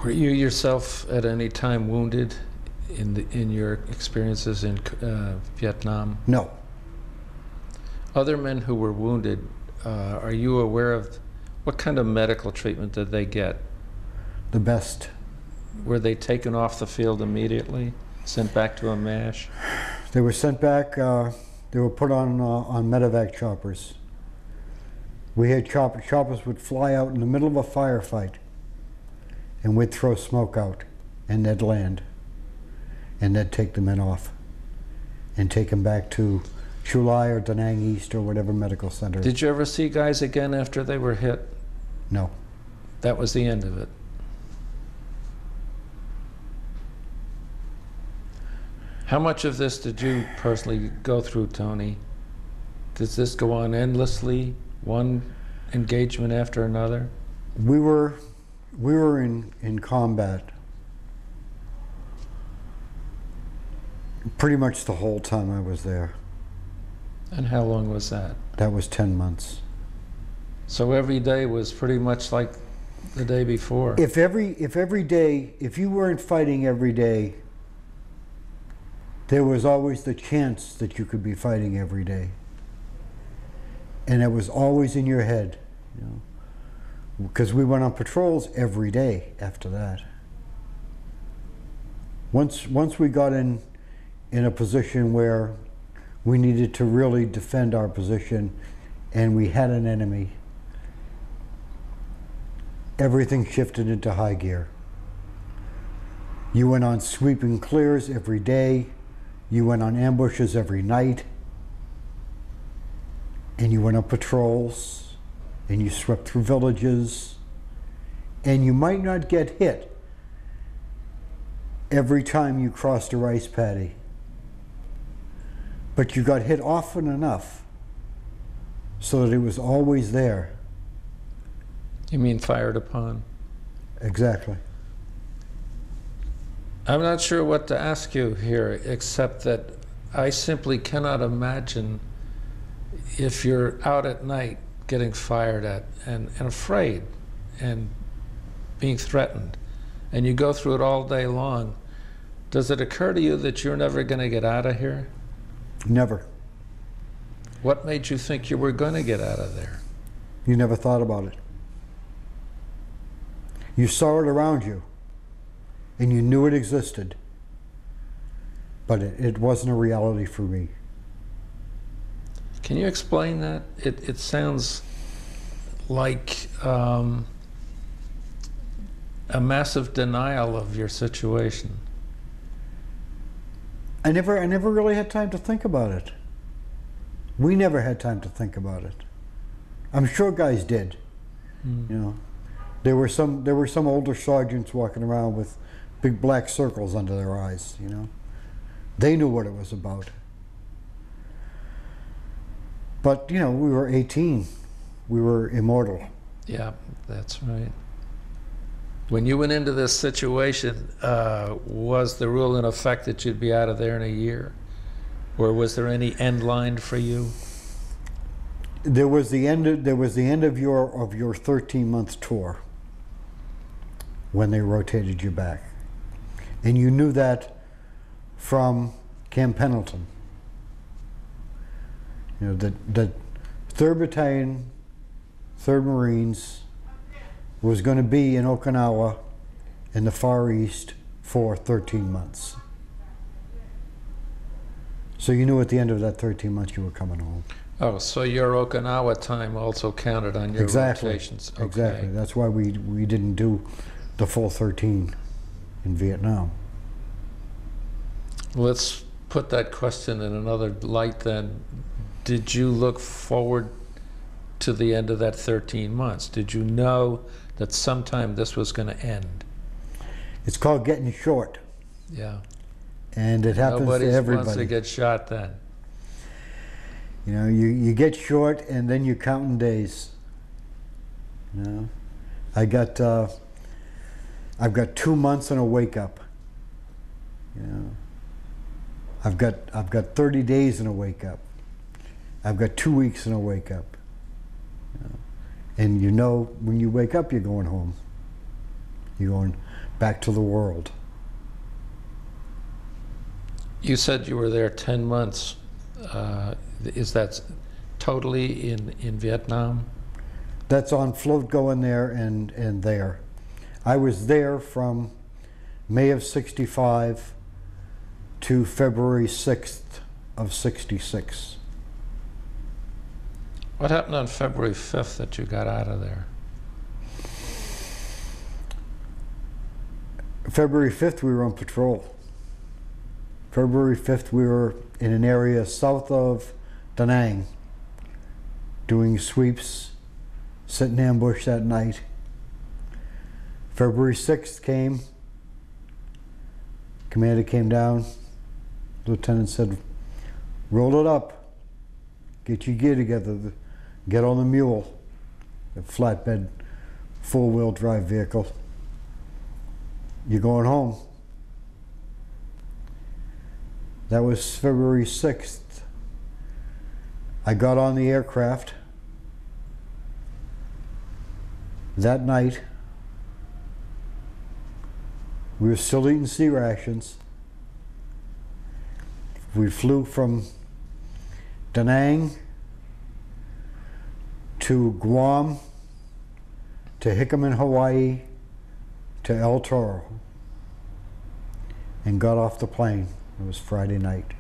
Were you yourself at any time wounded in the, in your experiences in uh, Vietnam? No, Other men who were wounded, uh, are you aware of what kind of medical treatment did they get? the best. Were they taken off the field immediately, sent back to a MASH? They were sent back. Uh, they were put on uh, on medevac choppers. We had chopper choppers would fly out in the middle of a firefight, and we'd throw smoke out, and they'd land, and they'd take the men off, and take them back to Chulai or Da Nang East or whatever medical center. Did you ever see guys again after they were hit? no, That was the end of it. How much of this did you personally go through, Tony? Does this go on endlessly, one engagement after another? we were we were in in combat pretty much the whole time I was there. And how long was that? That was ten months. So every day was pretty much like the day before. If every if every day if you weren't fighting every day, there was always the chance that you could be fighting every day. And it was always in your head, you know. Because we went on patrols every day after that. Once once we got in in a position where we needed to really defend our position and we had an enemy, everything shifted into high gear. You went on sweeping clears every day. You went on ambushes every night. And you went on patrols. And you swept through villages. And you might not get hit every time you crossed a rice paddy. But you got hit often enough so that it was always there. You mean fired upon? Exactly. I'm not sure what to ask you here, except that I simply cannot imagine if you're out at night getting fired at and, and afraid and being threatened, and you go through it all day long. Does it occur to you that you're never going to get out of here? Never. What made you think you were going to get out of there? You never thought about it. You saw it around you and you knew it existed, but it, it wasn't a reality for me. Can you explain that? It, it sounds like um, a massive denial of your situation. I never, I never really had time to think about it. We never had time to think about it. I'm sure guys did. You know, there were some, there were some older sergeants walking around with big black circles under their eyes. You know, they knew what it was about. But you know, we were 18. We were immortal. Yeah, that's right. When you went into this situation, uh, was the rule in effect that you'd be out of there in a year? Or was there any end line for you? There was the end. Of, there was the end of your of your 13 month tour when they rotated you back, and you knew that from Camp Pendleton. You know that the Third Battalion, Third Marines, was going to be in Okinawa in the Far East for 13 months. So you knew at the end of that 13 months you were coming home. Oh, so your Okinawa time also counted on your exactly. rotations? Okay. Exactly. That's why we we didn't do the full 13 in Vietnam. Let's put that question in another light then. Did you look forward to the end of that 13 months? Did you know that sometime this was going to end? It's called getting short, Yeah. and it happens Nobody to wants to everybody. get shot then. You know, you, you get short and then you're counting days. You know, I got uh, I've got two months and a wake up. You know, I've got I've got 30 days and a wake up. I've got two weeks and a wake up. You know, and you know when you wake up, you're going home. You're going back to the world. You said you were there 10 months. Uh, is that totally in, in Vietnam? That's on float going there and, and there. I was there from May of 65 to February 6th of 66. What happened on February 5th that you got out of there? February 5th, we were on patrol. February 5th, we were in an area south of Da Nang doing sweeps, sitting in ambush that night. February 6th came. Commander came down. Lieutenant said, roll it up. Get your gear together. Get on the mule. A flatbed, four-wheel drive vehicle. You're going home. That was February 6th. I got on the aircraft that night. We were still eating C rations. We flew from Da Nang to Guam to Hickam in Hawaii to El Toro and got off the plane. It was Friday night.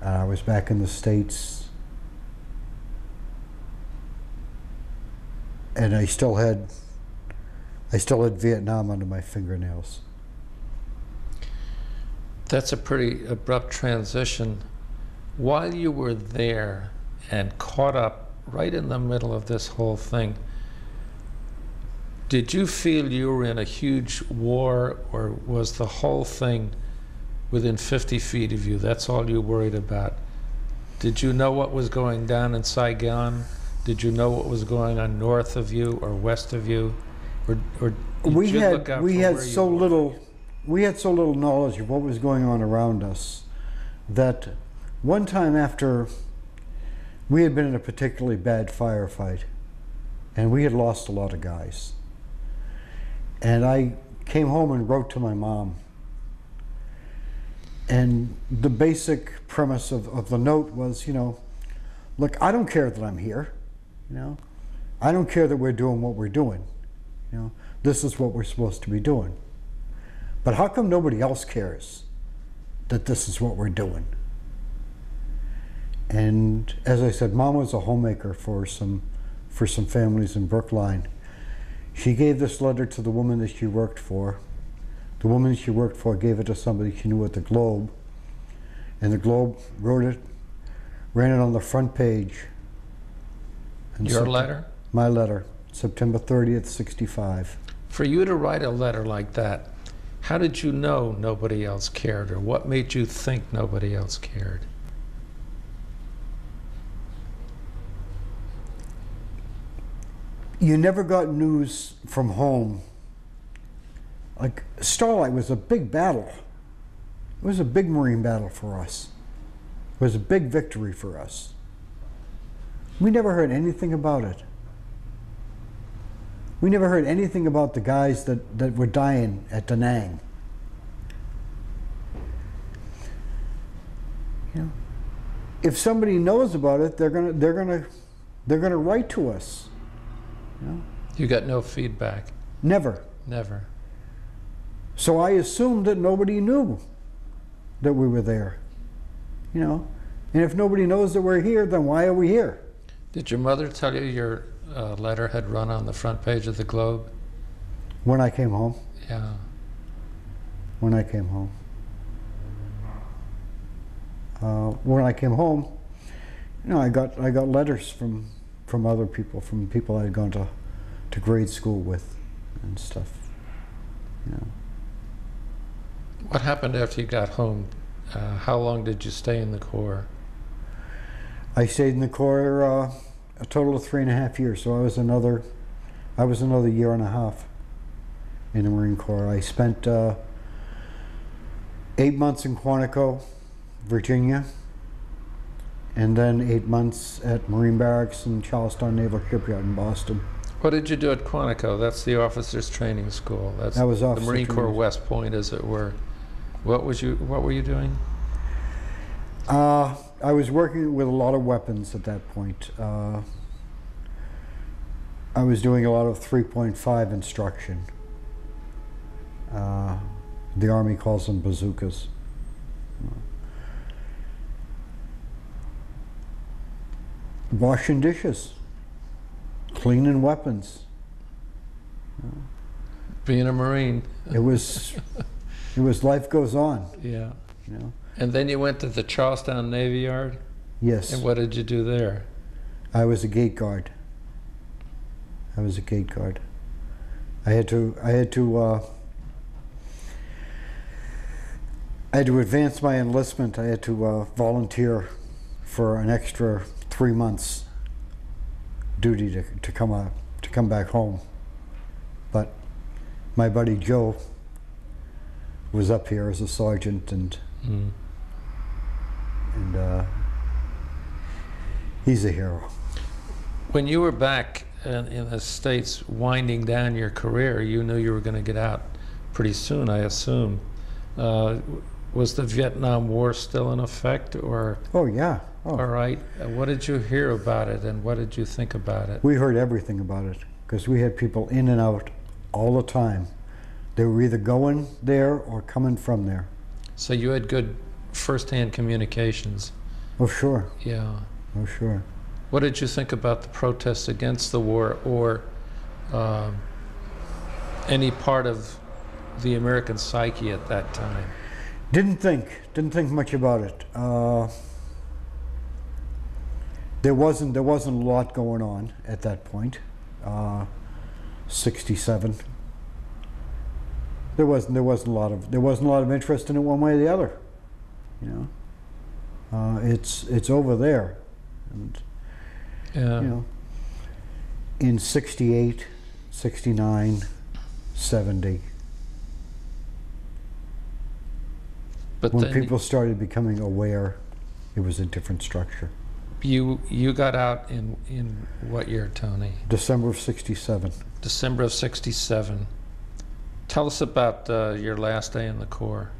And I was back in the States. And I still had I still had Vietnam under my fingernails. That's a pretty abrupt transition. While you were there and caught up right in the middle of this whole thing, did you feel you were in a huge war or was the whole thing within 50 feet of you? That's all you worried about. Did you know what was going down in Saigon? Did you know what was going on north of you or west of you? Or, or did we you look had out we for had where you so were? little we had so little knowledge of what was going on around us that one time after we had been in a particularly bad firefight and we had lost a lot of guys. And i came home and wrote to my mom. And the basic premise of, of the note was you know look i don't care that i'm here you know. I don't care that we're doing what we're doing you know, this is what we're supposed to be doing. But how come nobody else cares that this is what we're doing? And as I said, mom was a homemaker for some for some families in Brookline. She gave this letter to the woman that she worked for. The woman she worked for gave it to somebody she knew at the Globe. And the Globe wrote it, ran it on the front page. And Your letter? My letter, September 30th, 65. For you to write a letter like that, how did you know nobody else cared, or what made you think nobody else cared? You never got news from home. Like Starlight was a big battle. It was a big Marine battle for us. It was a big victory for us. We never heard anything about it. We never heard anything about the guys that, that were dying at Da Nang. You know, if somebody knows about it, they're gonna they're gonna they're gonna write to us. You know? You got no feedback. Never. Never. So I assumed that nobody knew that we were there. You know? And if nobody knows that we're here, then why are we here? Did your mother tell you your uh, letter had run on the front page of the Globe? When I came home. Yeah. When I came home. Uh, when I came home, you know, I got I got letters from from other people, from people I had gone to to grade school with, and stuff. You know. What happened after you got home? Uh, how long did you stay in the Corps? I stayed in the Corps uh, a total of three and a half years. So I was another, I was another year and a half in the Marine Corps. I spent uh, eight months in Quantico, Virginia, and then eight months at Marine Barracks in Charlestown Naval Shipyard in Boston. What did you do at Quantico? That's the officers' training school. That's That was the Marine Corps training. West Point, as it were. What was you? What were you doing? Uh, I was working with a lot of weapons at that point. Uh, I was doing a lot of 3.5 instruction. Uh, the Army calls them bazookas. Washing dishes, cleaning weapons. Being a Marine. It was, (laughs) it was life goes on, Yeah. you know. And then you went to the Charlestown Navy Yard. Yes. And what did you do there? I was a gate guard. I was a gate guard. I had to. I had to. Uh, I had to advance my enlistment. I had to uh, volunteer for an extra three months duty to, to come uh, to come back home. But my buddy Joe was up here as a sergeant, and Mm. And uh, he's a hero. When you were back in, in the States winding down your career, you knew you were going to get out pretty soon, I assume. Uh, was the Vietnam War still in effect, or Oh yeah. Oh. all right? What did you hear about it, and what did you think about it? We heard everything about it because we had people in and out all the time. They were either going there or coming from there. So you had good first-hand communications. Oh, sure. Yeah. Oh, sure. What did you think about the protests against the war, or um, any part of the American psyche at that time? Didn't think. Didn't think much about it. Uh, there wasn't. There wasn't a lot going on at that point. Uh, Sixty-seven. There wasn't. There wasn't a lot of. There wasn't a lot of interest in it one way or the other. You know. Uh, it's it's over there, and Yeah. you know, in 68, 69, 70, But when people started becoming aware, it was a different structure. you you got out in in what year, Tony? December of 67. December of '67. Tell us about uh, your last day in the Corps.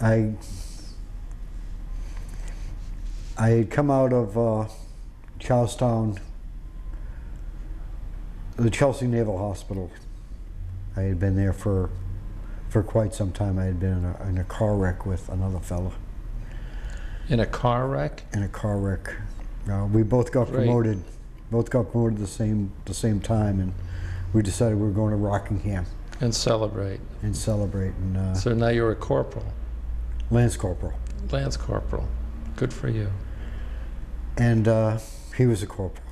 I I had come out of uh, Charlestown, the Chelsea Naval Hospital. I had been there for for quite some time. I had been in a, in a car wreck with another fellow. In a car wreck? in a car wreck. Uh, we both got Great. promoted, both got promoted the same the same time, and we decided we were going to Rockingham And celebrate. and celebrate. And uh, So now you're a corporal, Lance Corporal, Lance Corporal. Good for you. and uh, he was a corporal.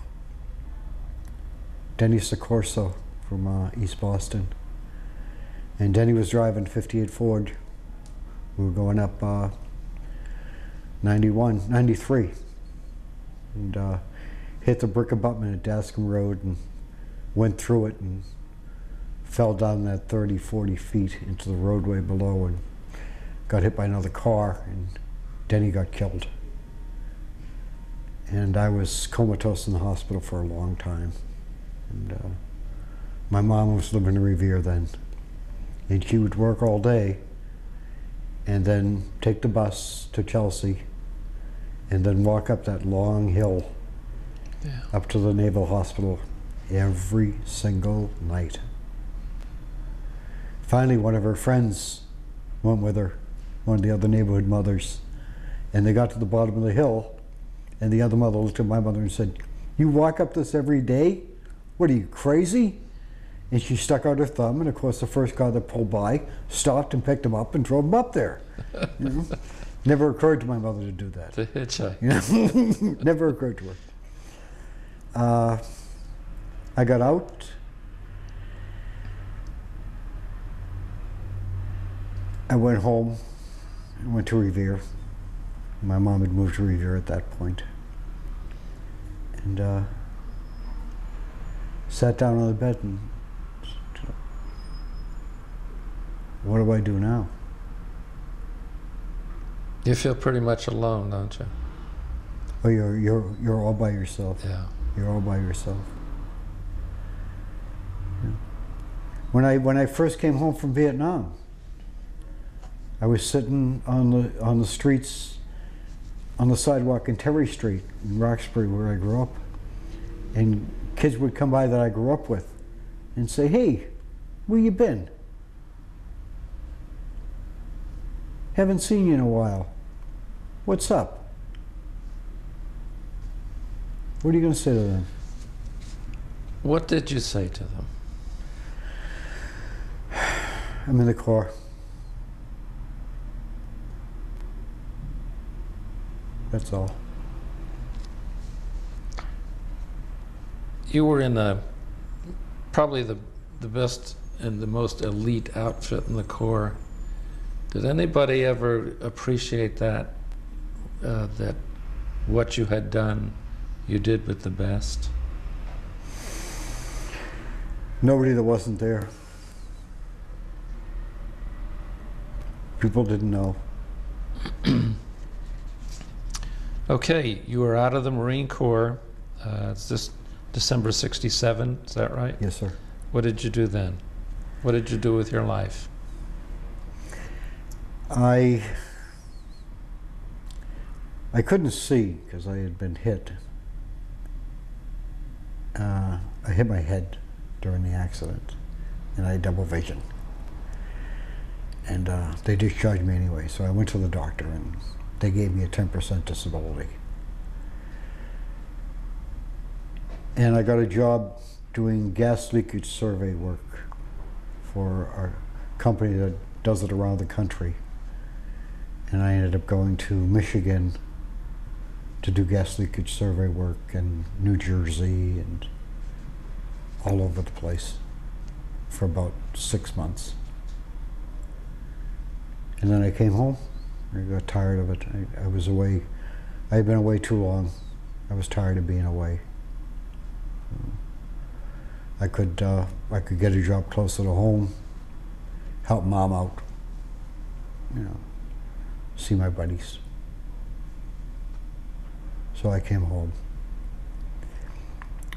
Denny Soccorso from uh, East Boston, and Denny was driving 58 Ford. We were going up uh, 91, 93, and uh, hit the brick abutment at Dascomb Road and went through it and fell down that 30, 40 feet into the roadway below and got hit by another car and Denny got killed. And I was comatose in the hospital for a long time. And uh, my mom was living in Revere then. And she would work all day and then take the bus to Chelsea and then walk up that long hill Yeah. up to the Naval Hospital every single night. Finally, one of her friends went with her, one of the other neighborhood mothers, and they got to the bottom of the hill, and the other mother looked at my mother and said, You walk up this every day? What are you, crazy? And she stuck out her thumb, and of course, the first car that pulled by stopped and picked him up and drove him up there. (laughs) You know? Never occurred to my mother to do that. To hitchhike. You know, (laughs) never occurred to her. Uh, I got out. I went home. I went to Revere. My mom had moved to Revere at that point. And uh, sat down on the bed and what do I do now? You feel pretty much alone, don't you? Oh, you're you're you're all by yourself. Yeah. You're all by yourself. Yeah. When I when I first came home from Vietnam, I was sitting on the on the streets, on the sidewalk in Terry Street in Roxbury, where I grew up, and kids would come by that I grew up with, and say, "Hey, where you been? Haven't seen you in a while. What's up?" What are you going to say to them? What did you say to them? (sighs) I'm in the car. That's all. You were in a probably the the best and the most elite outfit in the Corps. Did anybody ever appreciate that? Uh, that what you had done, you did with the best. Nobody that wasn't there. People didn't know. (clears throat) Okay, you were out of the Marine Corps. Uh, it's this December '67. Is that right? Yes, sir. What did you do then? What did you do with your life? I I couldn't see because I had been hit. Uh, I hit my head during the accident, and I had double vision. And uh, they discharged me anyway, so I went to the doctor, and they gave me a 10% disability. And I got a job doing gas leakage survey work for a company that does it around the country and I ended up going to Michigan to do gas leakage survey work and New Jersey and all over the place for about six months. And then I came home. I got tired of it. I, I was away. I had been away too long. I was tired of being away. I could uh, I could get a job closer to home, help mom out. You know see my buddies. So I came home.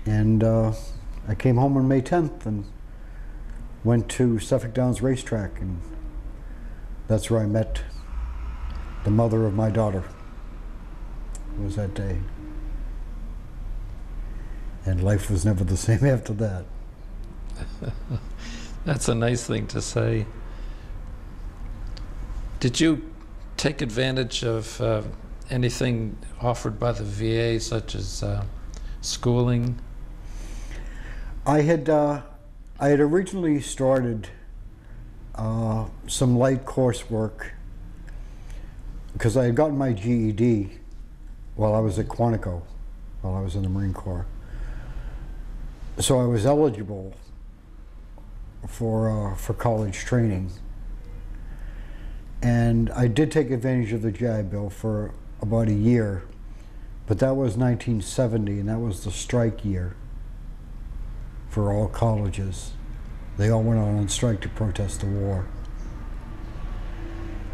And uh, I came home on May 10th and went to Suffolk Downs Racetrack, and that's where I met the mother of my daughter. Was that day. And life was never the (laughs) same after that. (laughs) That's a nice thing to say. Did you take advantage of uh, anything offered by the VA, such as uh, schooling? I had uh, I had originally started uh, some light coursework because I had gotten my GED while I was at Quantico, while I was in the Marine Corps. So I was eligible for uh, for college training, and I did take advantage of the GI Bill for about a year, but that was 1970, and that was the strike year for all colleges. They all went on on strike to protest the war.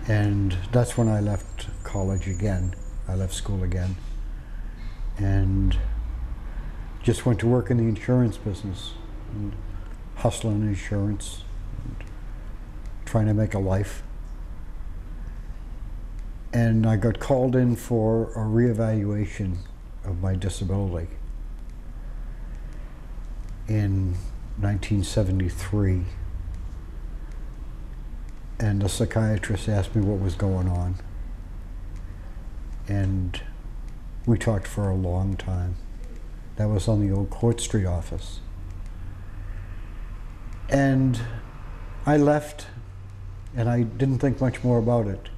And that's when I left college again. I left school again. And just went to work in the insurance business and hustling insurance and trying to make a life. And I got called in for a reevaluation of my disability. in 1973. And the psychiatrist asked me what was going on. And we talked for a long time. That was on the old Court Street office. And I left and I didn't think much more about it.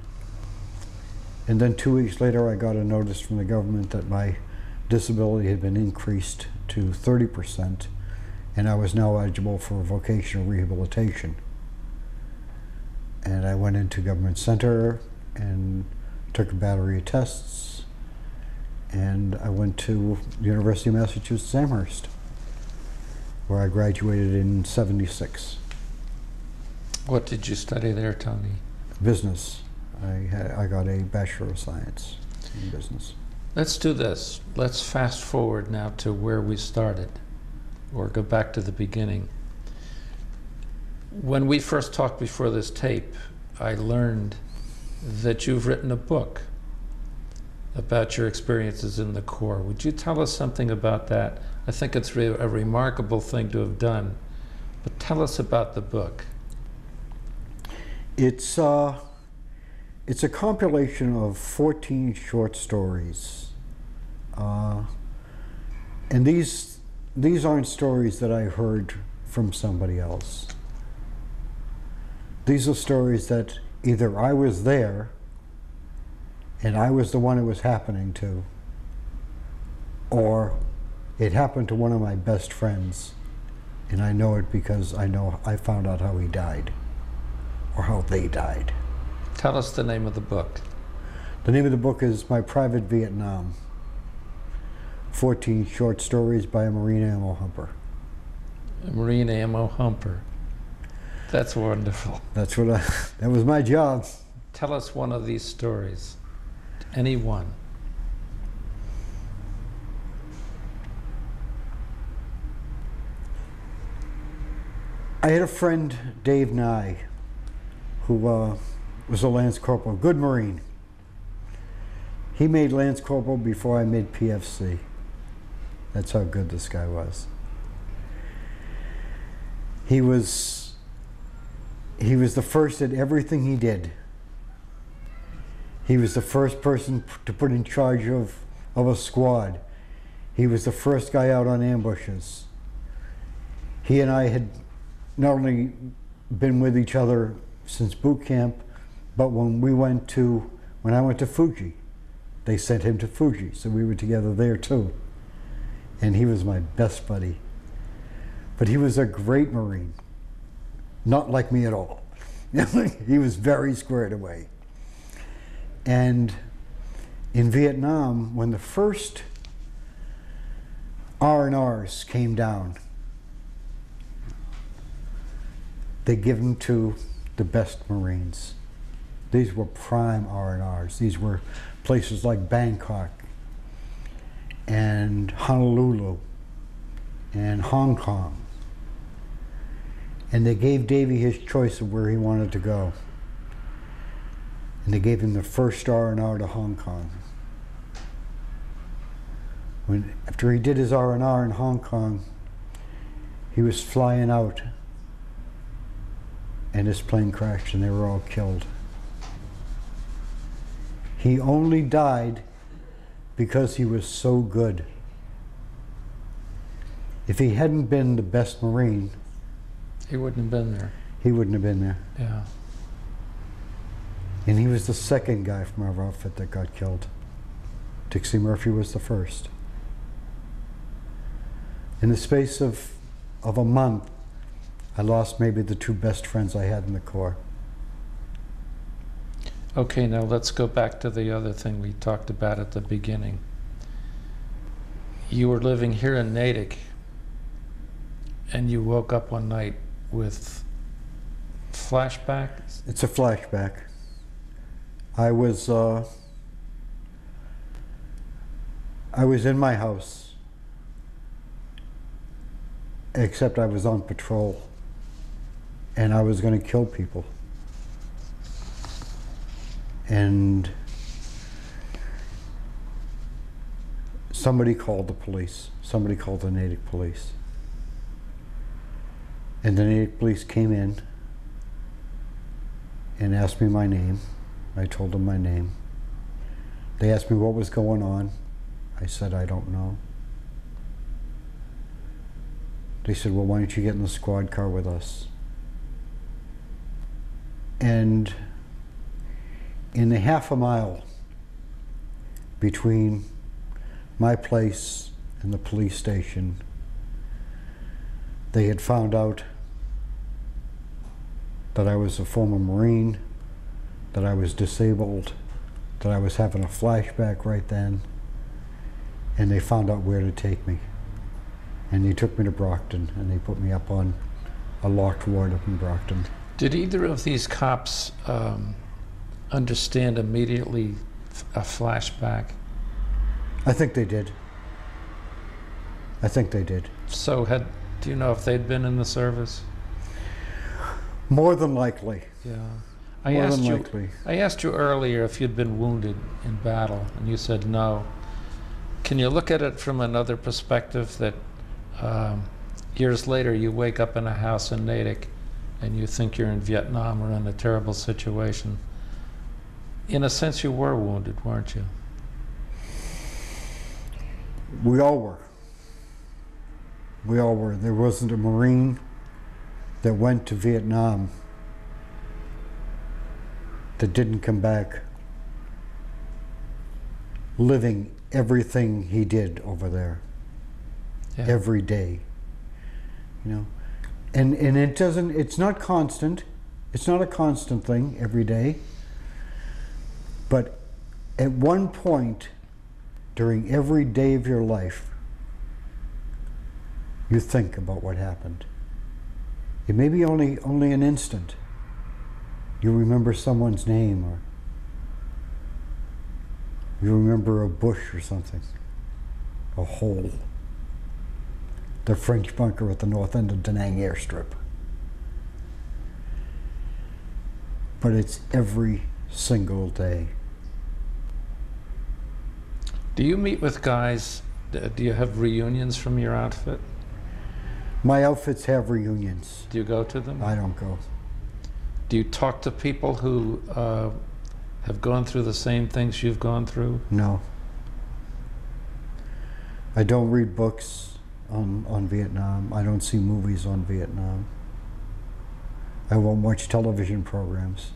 And then two weeks later, I got a notice from the government that my disability had been increased to 30%, and I was now eligible for vocational rehabilitation. And I went into government center and took a battery of tests, and I went to University of Massachusetts Amherst, where I graduated in 76, What did you study there, Tony? business. I, had, I got a Bachelor of Science in business. Let's do this. Let's fast forward now to where we started, or go back to the beginning. When we first talked before this tape, I learned that you've written a book about your experiences in the Corps. Would you tell us something about that? I think it's re- a remarkable thing to have done, but tell us about the book. It's uh, it's a compilation of 14 short stories, uh, and these these aren't stories that I heard from somebody else. These are stories that either I was there, and I was the one it was happening to, or it happened to one of my best friends, and I know it because I know I found out how he died or how they died. Tell us the name of the book. The name of the book is My Private Vietnam 14 Short Stories by a Marine Ammo Humper. A Marine Ammo Humper. That's wonderful. That's what I, that was my job. Tell us one of these stories. Any one. I had a friend, Dave Nye, who uh, was a Lance Corporal, good Marine. He made Lance Corporal before I made PFC. That's how good this guy was. He was he was the first at everything he did. He was the first person to put in charge of, of a squad. He was the first guy out on ambushes. He and I had not only been with each other since boot camp, but when we went to, when I went to Fuji, they sent him to Fuji, so we were together there too. And he was my best buddy. But he was a great Marine, not like me at all. (laughs) he was very squared away. And in Vietnam, when the first R&Rs came down, they give them to the best Marines. These were prime R&Rs. These were places like Bangkok and Honolulu and Hong Kong. And they gave Davy his choice of where he wanted to go. And they gave him the first R&R to Hong Kong. When, after he did his R&R in Hong Kong, he was flying out and his plane crashed and they were all killed. He only died because he was so good. If he hadn't been the best Marine, He wouldn't have been there. he wouldn't have been there. Yeah. And he was the second guy from our outfit that got killed. Dixie Murphy was the first. In the space of, of a month, I lost maybe the two best friends I had in the Corps. Okay, now let's go back to the other thing we talked about at the beginning. You were living here in Natick, and you woke up one night with flashbacks. It's a flashback. I was uh, I was in my house, except I was on patrol, and I was going to kill people. And somebody called the police. Somebody called the Natick police. And the Natick police came in and asked me my name. I told them my name. They asked me what was going on. I said, I don't know. They said, Well, why don't you get in the squad car with us? And in the half a mile between my place and the police station, they had found out that I was a former Marine, that I was disabled, that I was having a flashback right then, and they found out where to take me. And they took me to Brockton and they put me up on a locked ward up in Brockton. Did either of these cops um, understand immediately a flashback? I think they did. I think they did. So had, do you know if they'd been in the service? More than likely. Yeah. I More asked than you, likely. I asked you earlier if you'd been wounded in battle, and you said no. Can you look at it from another perspective that um, years later you wake up in a house in Natick and you think you're in Vietnam or in a terrible situation? In a sense, you were wounded, weren't you? We all were. We all were. There wasn't a Marine that went to Vietnam that didn't come back living everything he did over there Yeah. every day. You know? And and it doesn't it's not constant. It's not a constant thing every day. But at one point during every day of your life, you think about what happened. It may be only only an instant. You remember someone's name or you remember a bush or something. A hole. The French bunker at the north end of Da Nang airstrip. But it's every single day. Do you meet with guys? Uh, do you have reunions from your outfit? My outfits have reunions. Do you go to them? I don't go. Do you talk to people who uh, have gone through the same things you've gone through? No. I don't read books on, on Vietnam. I don't see movies on Vietnam. I won't watch television programs.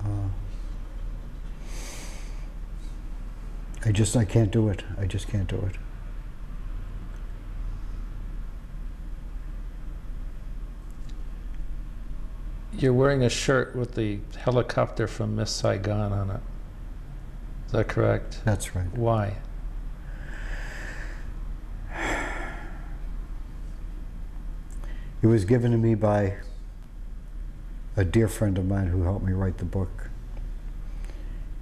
Uh, I just I can't do it. I just can't do it. You're wearing a shirt with the helicopter from Miss Saigon on it. Is that correct? That's right. Why? It was given to me by a dear friend of mine who helped me write the book.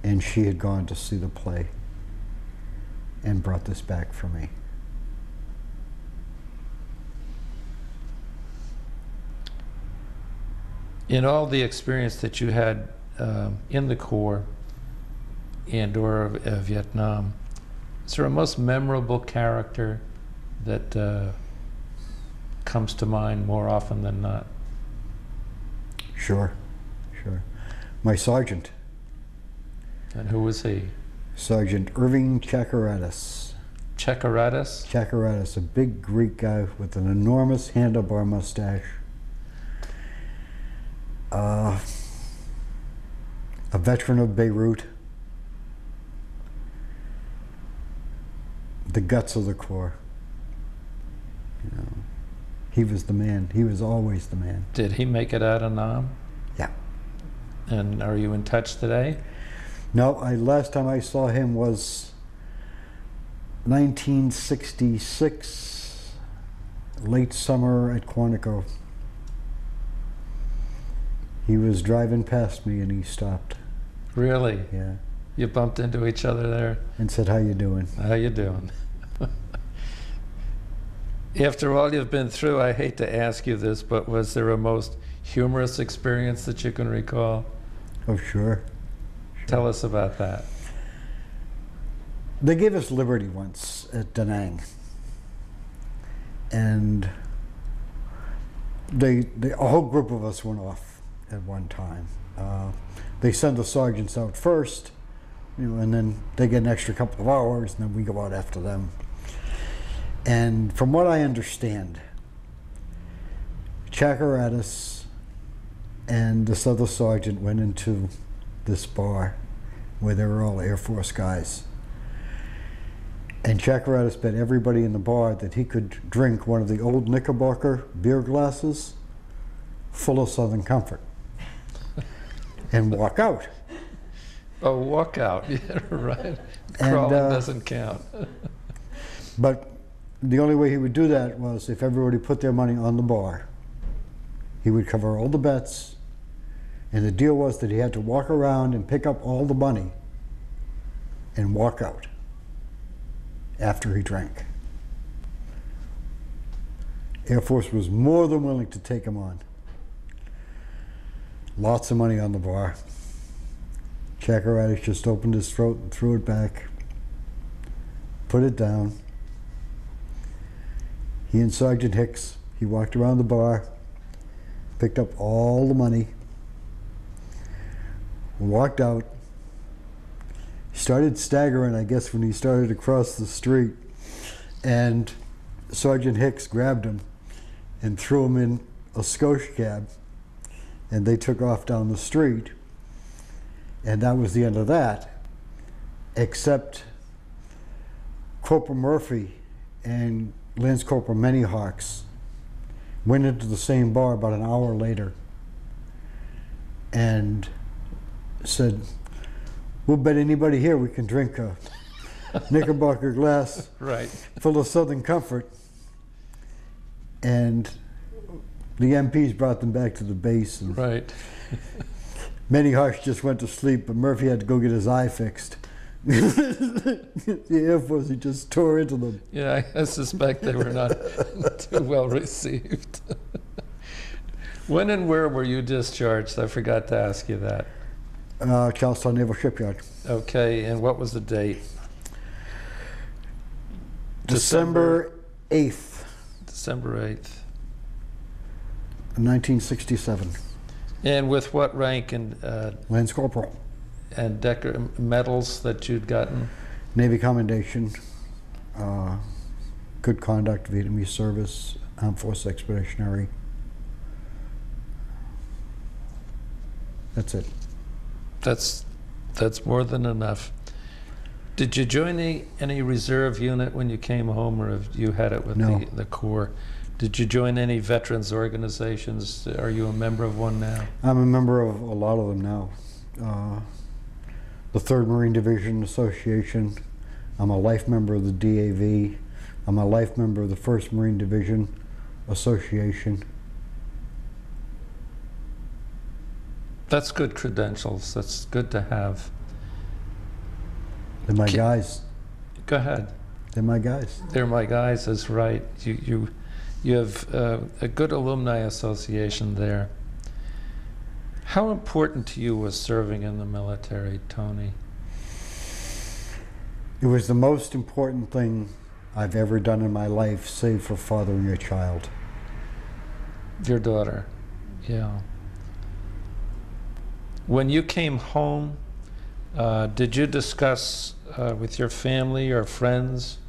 And she had gone to see the play and brought this back for me. In all the experience that you had um, in the Corps and or uh, Vietnam, is there a most memorable character that uh, comes to mind more often than not? Sure, sure. My sergeant, And who was he? Sergeant Irving Chakaratis. Chekaratis? Chakaratis, a big Greek guy with an enormous handlebar mustache. Uh, a veteran of Beirut. The guts of the Corps. You know, he was the man. He was always the man. Did he make it out of Nam? Yeah. And are you in touch today? No, I last time I saw him was 1966, late summer at Quantico. He was driving past me and he stopped. Really? Yeah, You bumped into each other there? and said, "How you doing?" How you doing? (laughs) After all you've been through, I hate to ask you this, but was there a most humorous experience that you can recall? Oh, sure. Tell us about that. They gave us liberty once at Da Nang. and they, they, a whole group of us went off at one time. Uh, they send the sergeants out first, you know, and then they get an extra couple of hours, and then we go out after them. And from what I understand, Chakaratis and this other sergeant went into this bar where they were all Air Force guys. And Chakaratis bet everybody in the bar that he could drink one of the old Knickerbocker beer glasses full of Southern Comfort and walk out. Oh, walkout, (laughs) yeah, right. And, Crawling uh, doesn't count. (laughs) But the only way he would do that was if everybody put their money on the bar. He would cover all the bets, and the deal was that he had to walk around and pick up all the money and walk out after he drank. Air Force was more than willing to take him on. Lots of money on the bar. Chakaratis just opened his throat and threw it back, put it down. He and Sergeant Hicks, he walked around the bar, picked up all the money, walked out, started staggering, I guess, when he started to cross the street. And Sergeant Hicks grabbed him and threw him in a Scotia cab. And they took off down the street. And that was the end of that, except Corporal Murphy and Lance Corporal Manyhawks went into the same bar about an hour later and said, We'll bet anybody here we can drink a (laughs) Knickerbocker glass Right. full of Southern Comfort. And the MPs brought them back to the base, and Right. (laughs) Manyhawks just went to sleep, but Murphy had to go get his eye fixed. (laughs) the Air Force, he just tore into them. Yeah, I- I suspect they were not (laughs) too well received. When and where were you discharged? I forgot to ask you that. Uh, Charlestown Naval Shipyard. Okay, and what was the date? December 8th, December 8th. 1967. And with what rank and, uh, Lance Corporal. and decor medals that you'd gotten? Navy Commendation. Uh, good conduct, Vietnamese service, Armed Forces Expeditionary. That's it. That's, that's more than enough. Did you join any, any reserve unit when you came home, or have you had it with No. the, the Corps? Did you join any veterans organizations? Are you a member of one now? I'm a member of a lot of them now. Uh, the 3rd Marine Division Association. I'm a life member of the DAV. I'm a life member of the 1st Marine Division Association. That's good credentials. That's good to have. They're my guys. Go ahead. They're my guys. They're my guys. Is right. You you you have uh, a good alumni association there. How important to you was serving in the military, Tony? It was the most important thing I've ever done in my life, save for fathering a child. Your daughter. Yeah. When you came home, uh, did you discuss uh, with your family or friends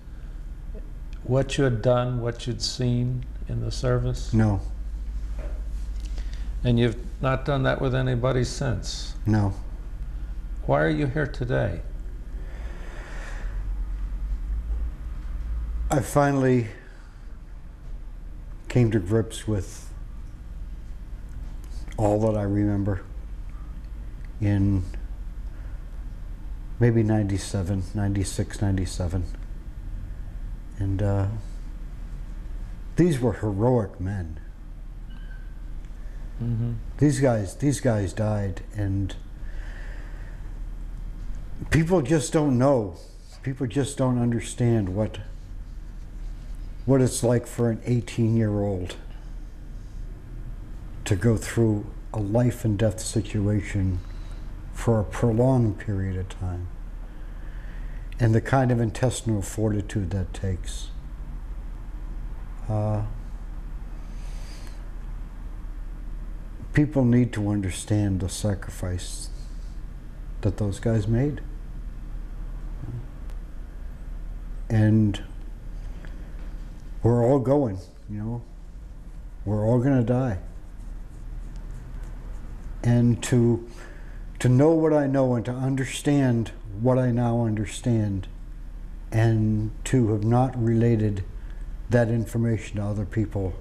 what you had done, what you'd seen in the service? No, And you've not done that with anybody since. no. Why are you here today? I finally came to grips with all that I remember in maybe 97, 96, 97. And uh, these were heroic men. Mm-hmm. These guys, these guys died, and people just don't know. People just don't understand what what it's like for an 18-year-old to go through a life and death situation for a prolonged period of time, and the kind of intestinal fortitude that takes. Uh, people need to understand the sacrifice that those guys made. And we're all going, you know, we're all going to die. And to, to know what I know and to understand what I now understand and to have not related that information to other people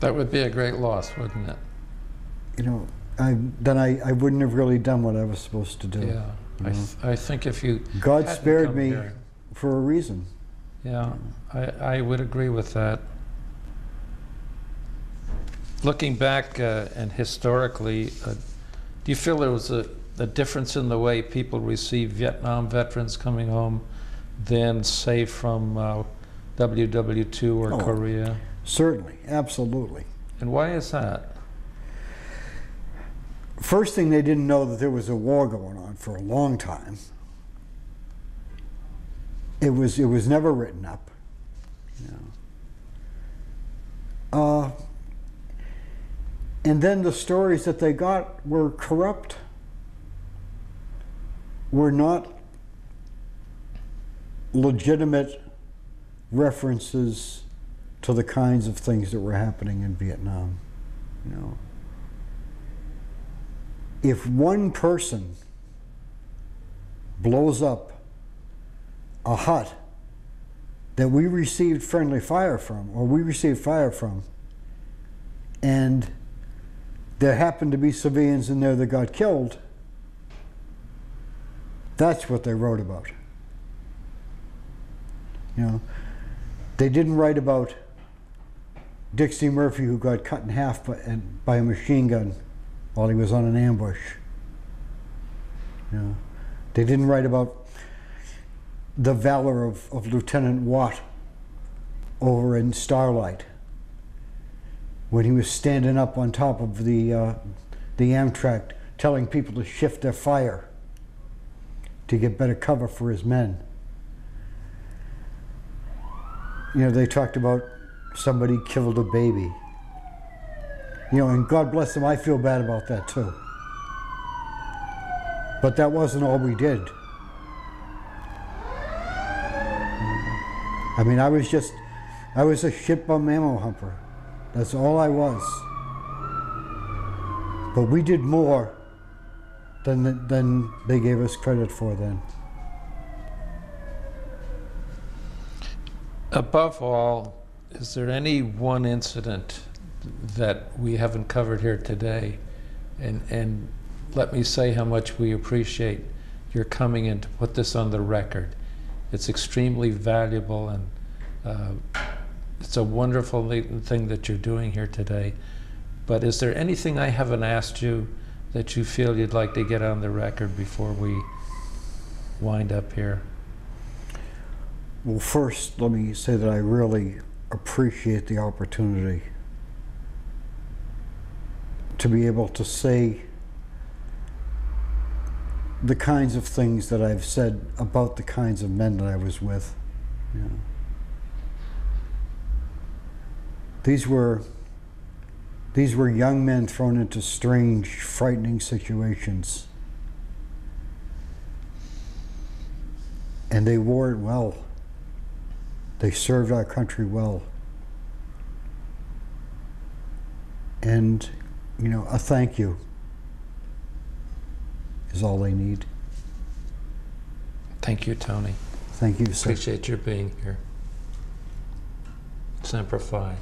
That would be a great loss, wouldn't it? you know, I, then I, I wouldn't have really done what I was supposed to do. Yeah. I, th- I think if you. God spared me here- for a reason. Yeah, I, I would agree with that. Looking back uh, and historically, uh, do you feel there was a, a difference in the way people receive Vietnam veterans coming home than, say, from uh, WW2 or Oh. Korea? Certainly, absolutely. And why is that? First thing, they didn't know that there was a war going on for a long time. It was it was never written up. You know. Uh, and then the stories that they got were corrupt. Were not legitimate references to the kinds of things that were happening in Vietnam. You know if one person blows up a hut that we received friendly fire from, or we received fire from, and there happened to be civilians in there that got killed, that's what they wrote about. You know, they didn't write about Dixie Murphy who got cut in half by, and- by a machine gun while he was on an ambush. You know, they didn't write about the valor of, of Lieutenant Watt over in Starlite when he was standing up on top of the, uh, the amtrac telling people to shift their fire to get better cover for his men. You know, they talked about somebody killed a baby. You know, and God bless them, I feel bad about that too. But that wasn't all we did. I mean, I was just, I was a shit bum ammo humper. That's all I was. But we did more than, than they gave us credit for then. Above all, is there any one incident that we haven't covered here today? And, and let me say how much we appreciate your coming in to put this on the record. It's extremely valuable and uh, it's a wonderful thing that you're doing here today. But is there anything I haven't asked you that you feel you'd like to get on the record before we wind up here? Well, first, let me say that I really appreciate the opportunity to be able to say the kinds of things that I've said about the kinds of men that I was with. You know. These were these were young men thrown into strange, frightening situations. And they wore it well. They served our country well. And, you know, a thank you is all they need. Thank you, Tony. Thank you, sir. Appreciate your being here. Semper Fi.